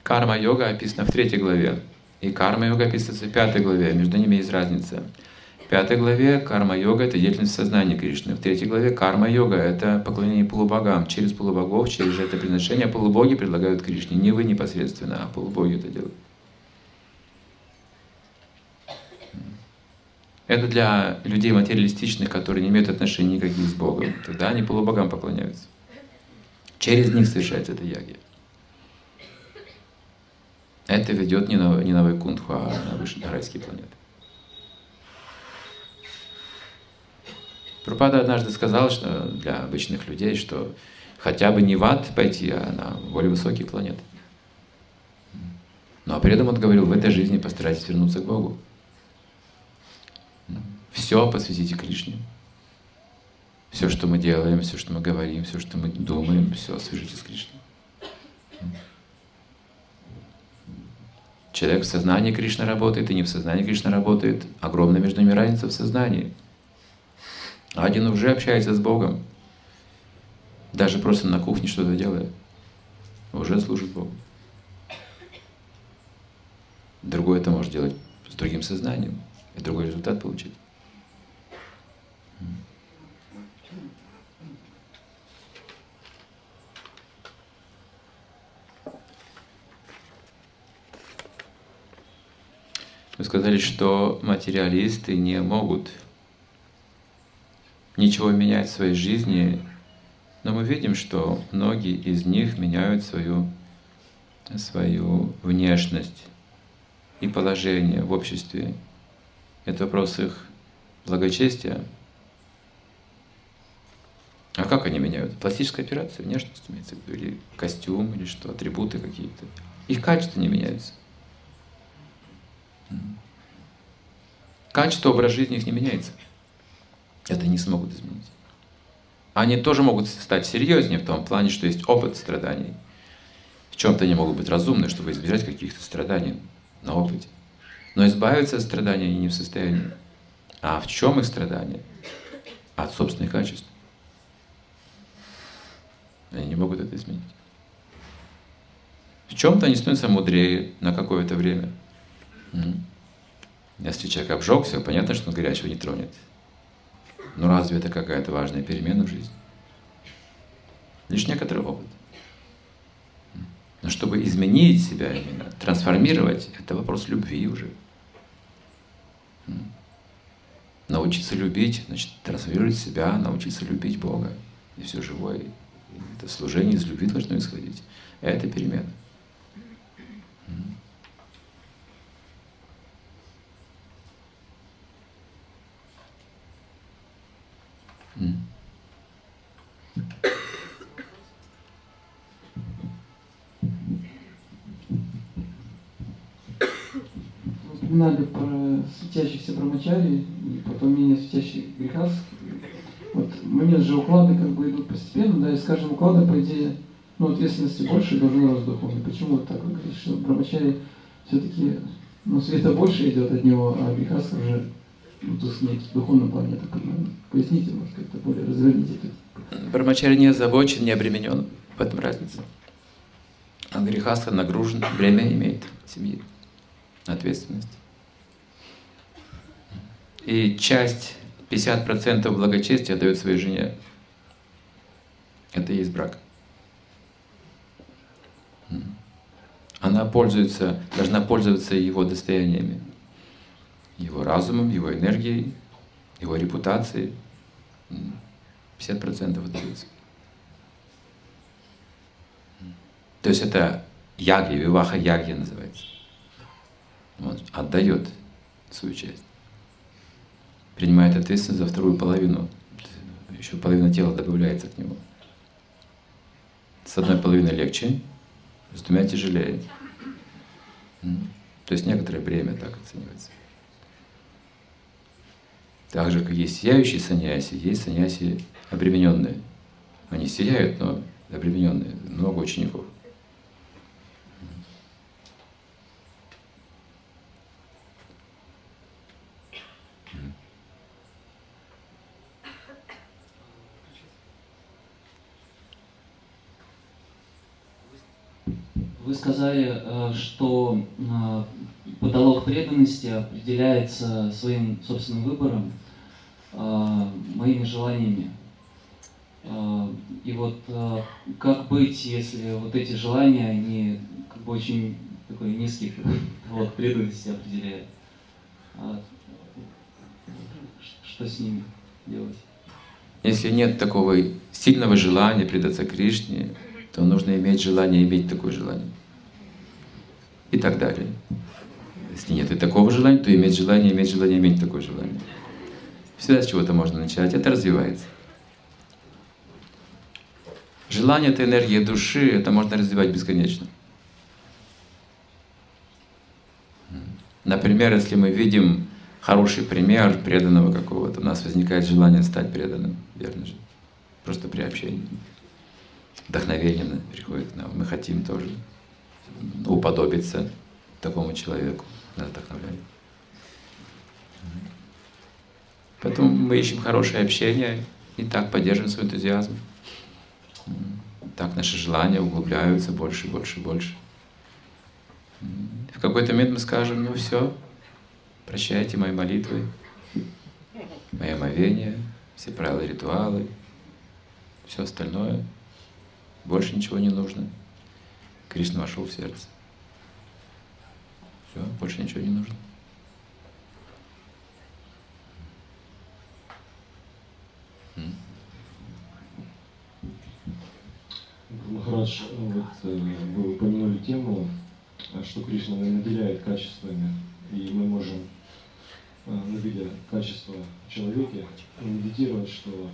Карма-йога описана в третьей главе, и карма-йога описывается в пятой главе, между ними есть разница. В пятой главе карма-йога – это деятельность сознания Кришны. В третьей главе карма-йога – это поклонение полубогам. Через полубогов, через жертвоприношения полубоги предлагают Кришне. Не вы непосредственно, а полубоги это делают. Это для людей материалистичных, которые не имеют отношения никаких с Богом. Тогда они полубогам поклоняются. Через них совершается эта ягия. Это ведет не на, не на Вайкунтху, а на высшие райские планеты. Пропада однажды сказал, что для обычных людей, что хотя бы не в ад пойти, а на более высокие планеты. Но при этом он говорил, в этой жизни постарайтесь вернуться к Богу. Все посвятите Кришне. Все, что мы делаем, все, что мы говорим, все, что мы думаем, все свяжите с Кришной. Человек в сознании Кришны работает и не в сознании Кришны работает. Огромная между ними разница в сознании. Один уже общается с Богом. Даже просто на кухне что-то делает. Уже служит Богу. Другой это может делать с другим сознанием и другой результат получить. Вы сказали, что материалисты не могут ничего менять в своей жизни, но мы видим, что многие из них меняют свою, свою внешность и положение в обществе. Это вопрос их благочестия. А как они меняют? Пластическая операция, внешность имеется в виду, или костюм, или что, атрибуты какие-то. Их качество не меняется. Качество образа жизни их не меняется. Это не смогут изменить. Они тоже могут стать серьезнее в том плане, что есть опыт страданий. В чем-то они могут быть разумны, чтобы избежать каких-то страданий на опыте. Но избавиться от страданий они не в состоянии. А в чем их страдания? От собственных качеств. Они не могут это изменить. В чем-то они становятся мудрее на какое-то время. Если человек обжегся, понятно, что он горячего не тронет. Но разве это какая-то важная перемена в жизни? Лишь некоторый опыт. Но чтобы изменить себя именно, трансформировать, это вопрос любви уже. Научиться любить, значит, трансформировать себя, научиться любить Бога и все живое. Это служение из любви должно исходить. Это перемена. Упоминали про светящихся брамачари и потом менее светящих грехас. Вот момент же уклады как бы идут постепенно, да, и с каждым укладом, по идее, ну, ответственности больше и должен рост духовный. Почему вот так вы что брамачари все-таки, ну, света больше идет от него, а грехас уже ну, в духовном плане, я так понимаю. Поясните, может, как-то более разверните это. Брамачари не озабочен, не обременен. В этом разница. А грехаста нагружен, бремя имеет семьи, ответственность. И часть, 50% благочестия дает своей жене. Это и есть брак. Она пользуется, должна пользоваться его достояниями, его разумом, его энергией, его репутацией. 50% отдаются. То есть это яги, виваха яги называется. Он отдает свою часть. Принимает ответственность за вторую половину. Еще половина тела добавляется к нему. С одной половиной легче, с двумя тяжелее. То есть некоторое бремя так оценивается. Так же, как есть сияющие саньяси, есть саньяси обремененные. Они сияют, но обремененные. Много учеников. Вы сказали, э, что э, потолок преданности определяется своим собственным выбором, э, моими желаниями. И вот как быть, если вот эти желания, они как бы очень такой низкий потолок преданности определяют? А что с ними делать? Если нет такого сильного желания предаться Кришне, то нужно иметь желание иметь такое желание и так далее. Если нет и такого желания, то иметь желание, иметь желание, иметь такое желание. Всегда с чего-то можно начать, это развивается. Желание — это энергия души, это можно развивать бесконечно. Например, если мы видим хороший пример преданного какого-то, у нас возникает желание стать преданным, верно же? Просто при общении. Вдохновение приходит к нам, мы хотим тоже уподобиться такому человеку. Нас вдохновляет. Поэтому мы ищем хорошее общение и так поддерживаем свой энтузиазм. Так наши желания углубляются больше, больше, больше. В какой-то момент мы скажем, ну все, прощайте мои молитвы, мои омовения, все правила, ритуалы, все остальное. Больше ничего не нужно. Кришна вошел в сердце. Все, больше ничего не нужно. Махарадж, вот э, вы упомянули тему, э, что Кришна наделяет качествами, и мы можем, э, наделя качества в человеке, медитировать, что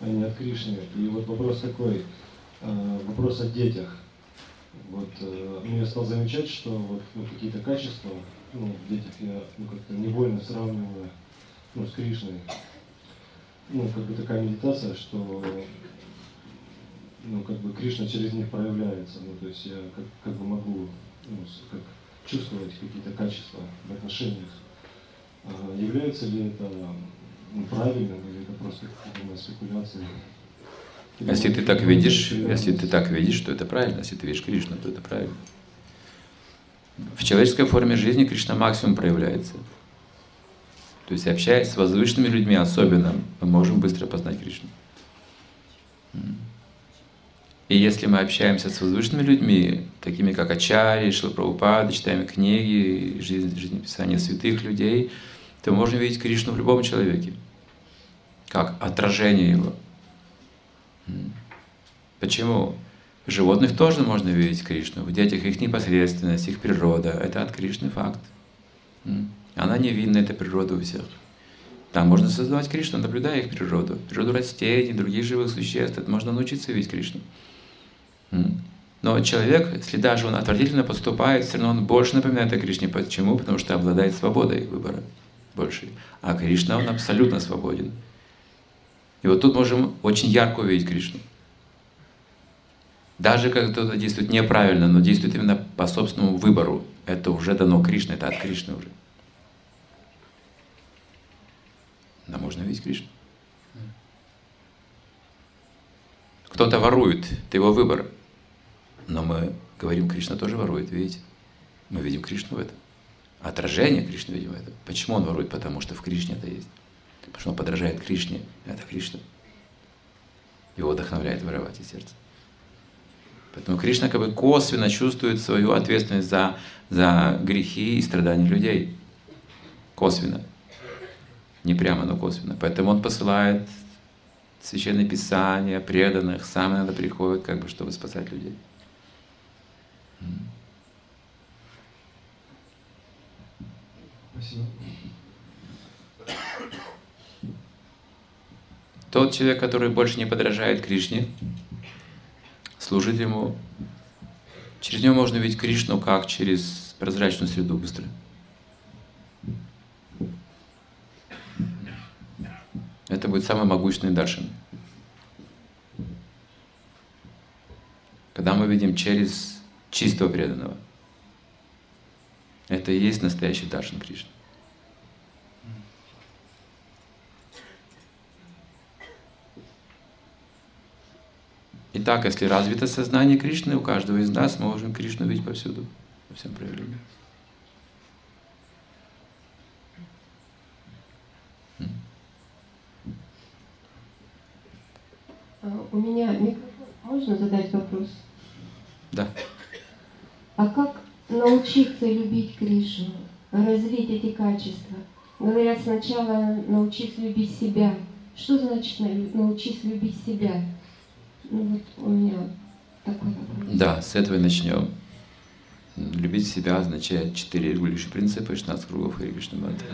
они от Кришны. И вот вопрос такой, вопрос о детях – вот, э, ну, я стал замечать, что вот ну, какие-то качества ну, в детях я ну, как-то невольно сравниваю ну, с Кришной. Ну, как бы такая медитация, что ну, как бы Кришна через них проявляется. Ну, то есть я как, как бы могу ну, как чувствовать какие-то качества в отношениях. А является ли это ну, правильным или это просто какие-то спекуляции? Если ты так видишь, если ты так видишь, что это правильно. Если ты видишь Кришну, то это правильно. В человеческой форме жизни Кришна максимум проявляется. То есть, общаясь с возвышенными людьми особенно, мы можем быстро познать Кришну. И если мы общаемся с возвышенными людьми, такими как Ачари, Шилпрабхупада, читаем книги, жизнь, жизнеписания святых людей, то можем видеть Кришну в любом человеке, как отражение его – Почему? Животных тоже можно видеть Кришну, в детях их непосредственность, их природа. Это от Кришны факт. Она невинна, это природа у всех. Там можно создавать Кришну, наблюдая их природу. Природу растений, других живых существ. Это можно научиться видеть Кришну. Но человек, если даже он отвратительно поступает, все равно он больше напоминает о Кришне. Почему? Потому что обладает свободой выбора больше. А Кришна, он абсолютно свободен. И вот тут можем очень ярко увидеть Кришну. Даже когда кто-то действует неправильно, но действует именно по собственному выбору, это уже дано Кришне, это от Кришны уже. Да, можно видеть Кришну. Кто-то ворует, это его выбор. Но мы говорим, Кришна тоже ворует, видите? Мы видим Кришну в этом. Отражение Кришны видим в этом. Почему он ворует? Потому что в Кришне это есть. Потому что он подражает Кришне, это Кришна. Его вдохновляет воровать из сердца. Поэтому Кришна как бы косвенно чувствует свою ответственность за, за грехи и страдания людей. Косвенно. Не прямо, но косвенно. Поэтому он посылает священное писание, преданных, сам иногда приходит, как бы, чтобы спасать людей. Спасибо. Тот человек, который больше не подражает Кришне, служит ему. Через него можно видеть Кришну как через прозрачную среду быстро. Это будет самый могущественный даршан. Когда мы видим через чистого преданного. Это и есть настоящий даршан Кришны. Итак, если развито сознание Кришны, у каждого из нас мы можем Кришну видеть повсюду, во всем проявлении. А, у меня микрофон. Можно задать вопрос? Да. А как научиться любить Кришну, развить эти качества? Говорят, сначала научись любить себя. Что значит научись любить себя? Ну вот у меня такой вопрос. Да, с этого и начнем. Любить себя означает четыре регулирующих принципа, 16 кругов и Кришна мантры.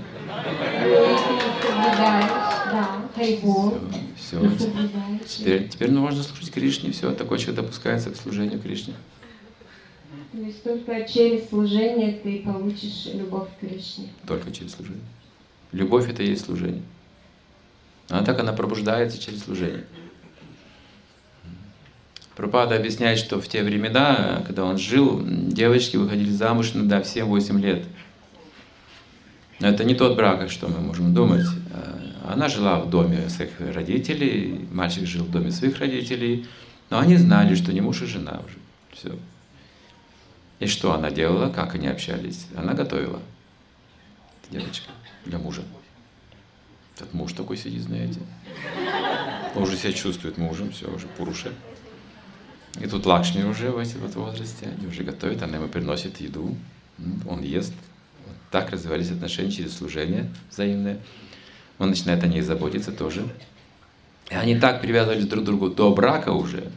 Все, все. Теперь, теперь ну, можно служить Кришне, все, такой человек допускается к служению Кришне. То есть только через служение ты получишь любовь к Кришне. Только через служение. Любовь это и есть служение. Она так, она пробуждается через служение. Пропада объясняет, что в те времена, когда он жил, девочки выходили замуж иногда в 7-8 лет. Но это не тот брак, что мы можем думать. А, она жила в доме своих родителей, мальчик жил в доме своих родителей, но они знали, что не муж и жена уже. Все. И что она делала, как они общались? Она готовила. Девочка для мужа. Этот муж такой сидит, знаете. Он уже себя чувствует мужем, все, уже Пуруша. И тут Лакшми уже в этом вот возрасте, они уже готовят, она ему приносит еду, он ест. Вот так развивались отношения через служение взаимное. Он начинает о ней заботиться тоже. И они так привязывались друг к другу до брака уже,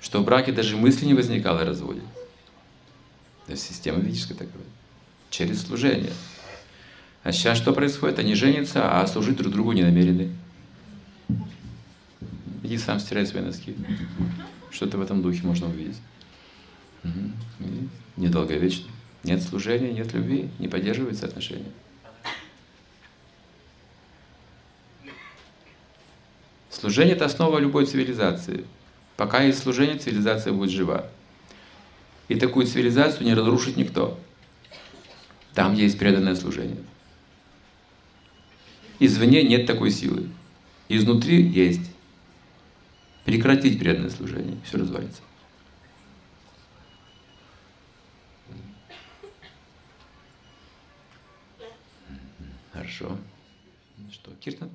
что в браке даже мысли не возникало о разводе. То есть система ведическая такая. Через служение. А сейчас что происходит? Они женятся, а служить друг другу не намерены. Иди сам стирай свои носки. Что-то в этом духе можно увидеть. Угу. недолговечно. Нет служения, нет любви, не поддерживаются отношения. Служение – это основа любой цивилизации. Пока есть служение, цивилизация будет жива. И такую цивилизацию не разрушит никто. Там есть преданное служение. Извне нет такой силы. Изнутри есть прекратить преданное служение, все развалится. Хорошо. Что, Киртан?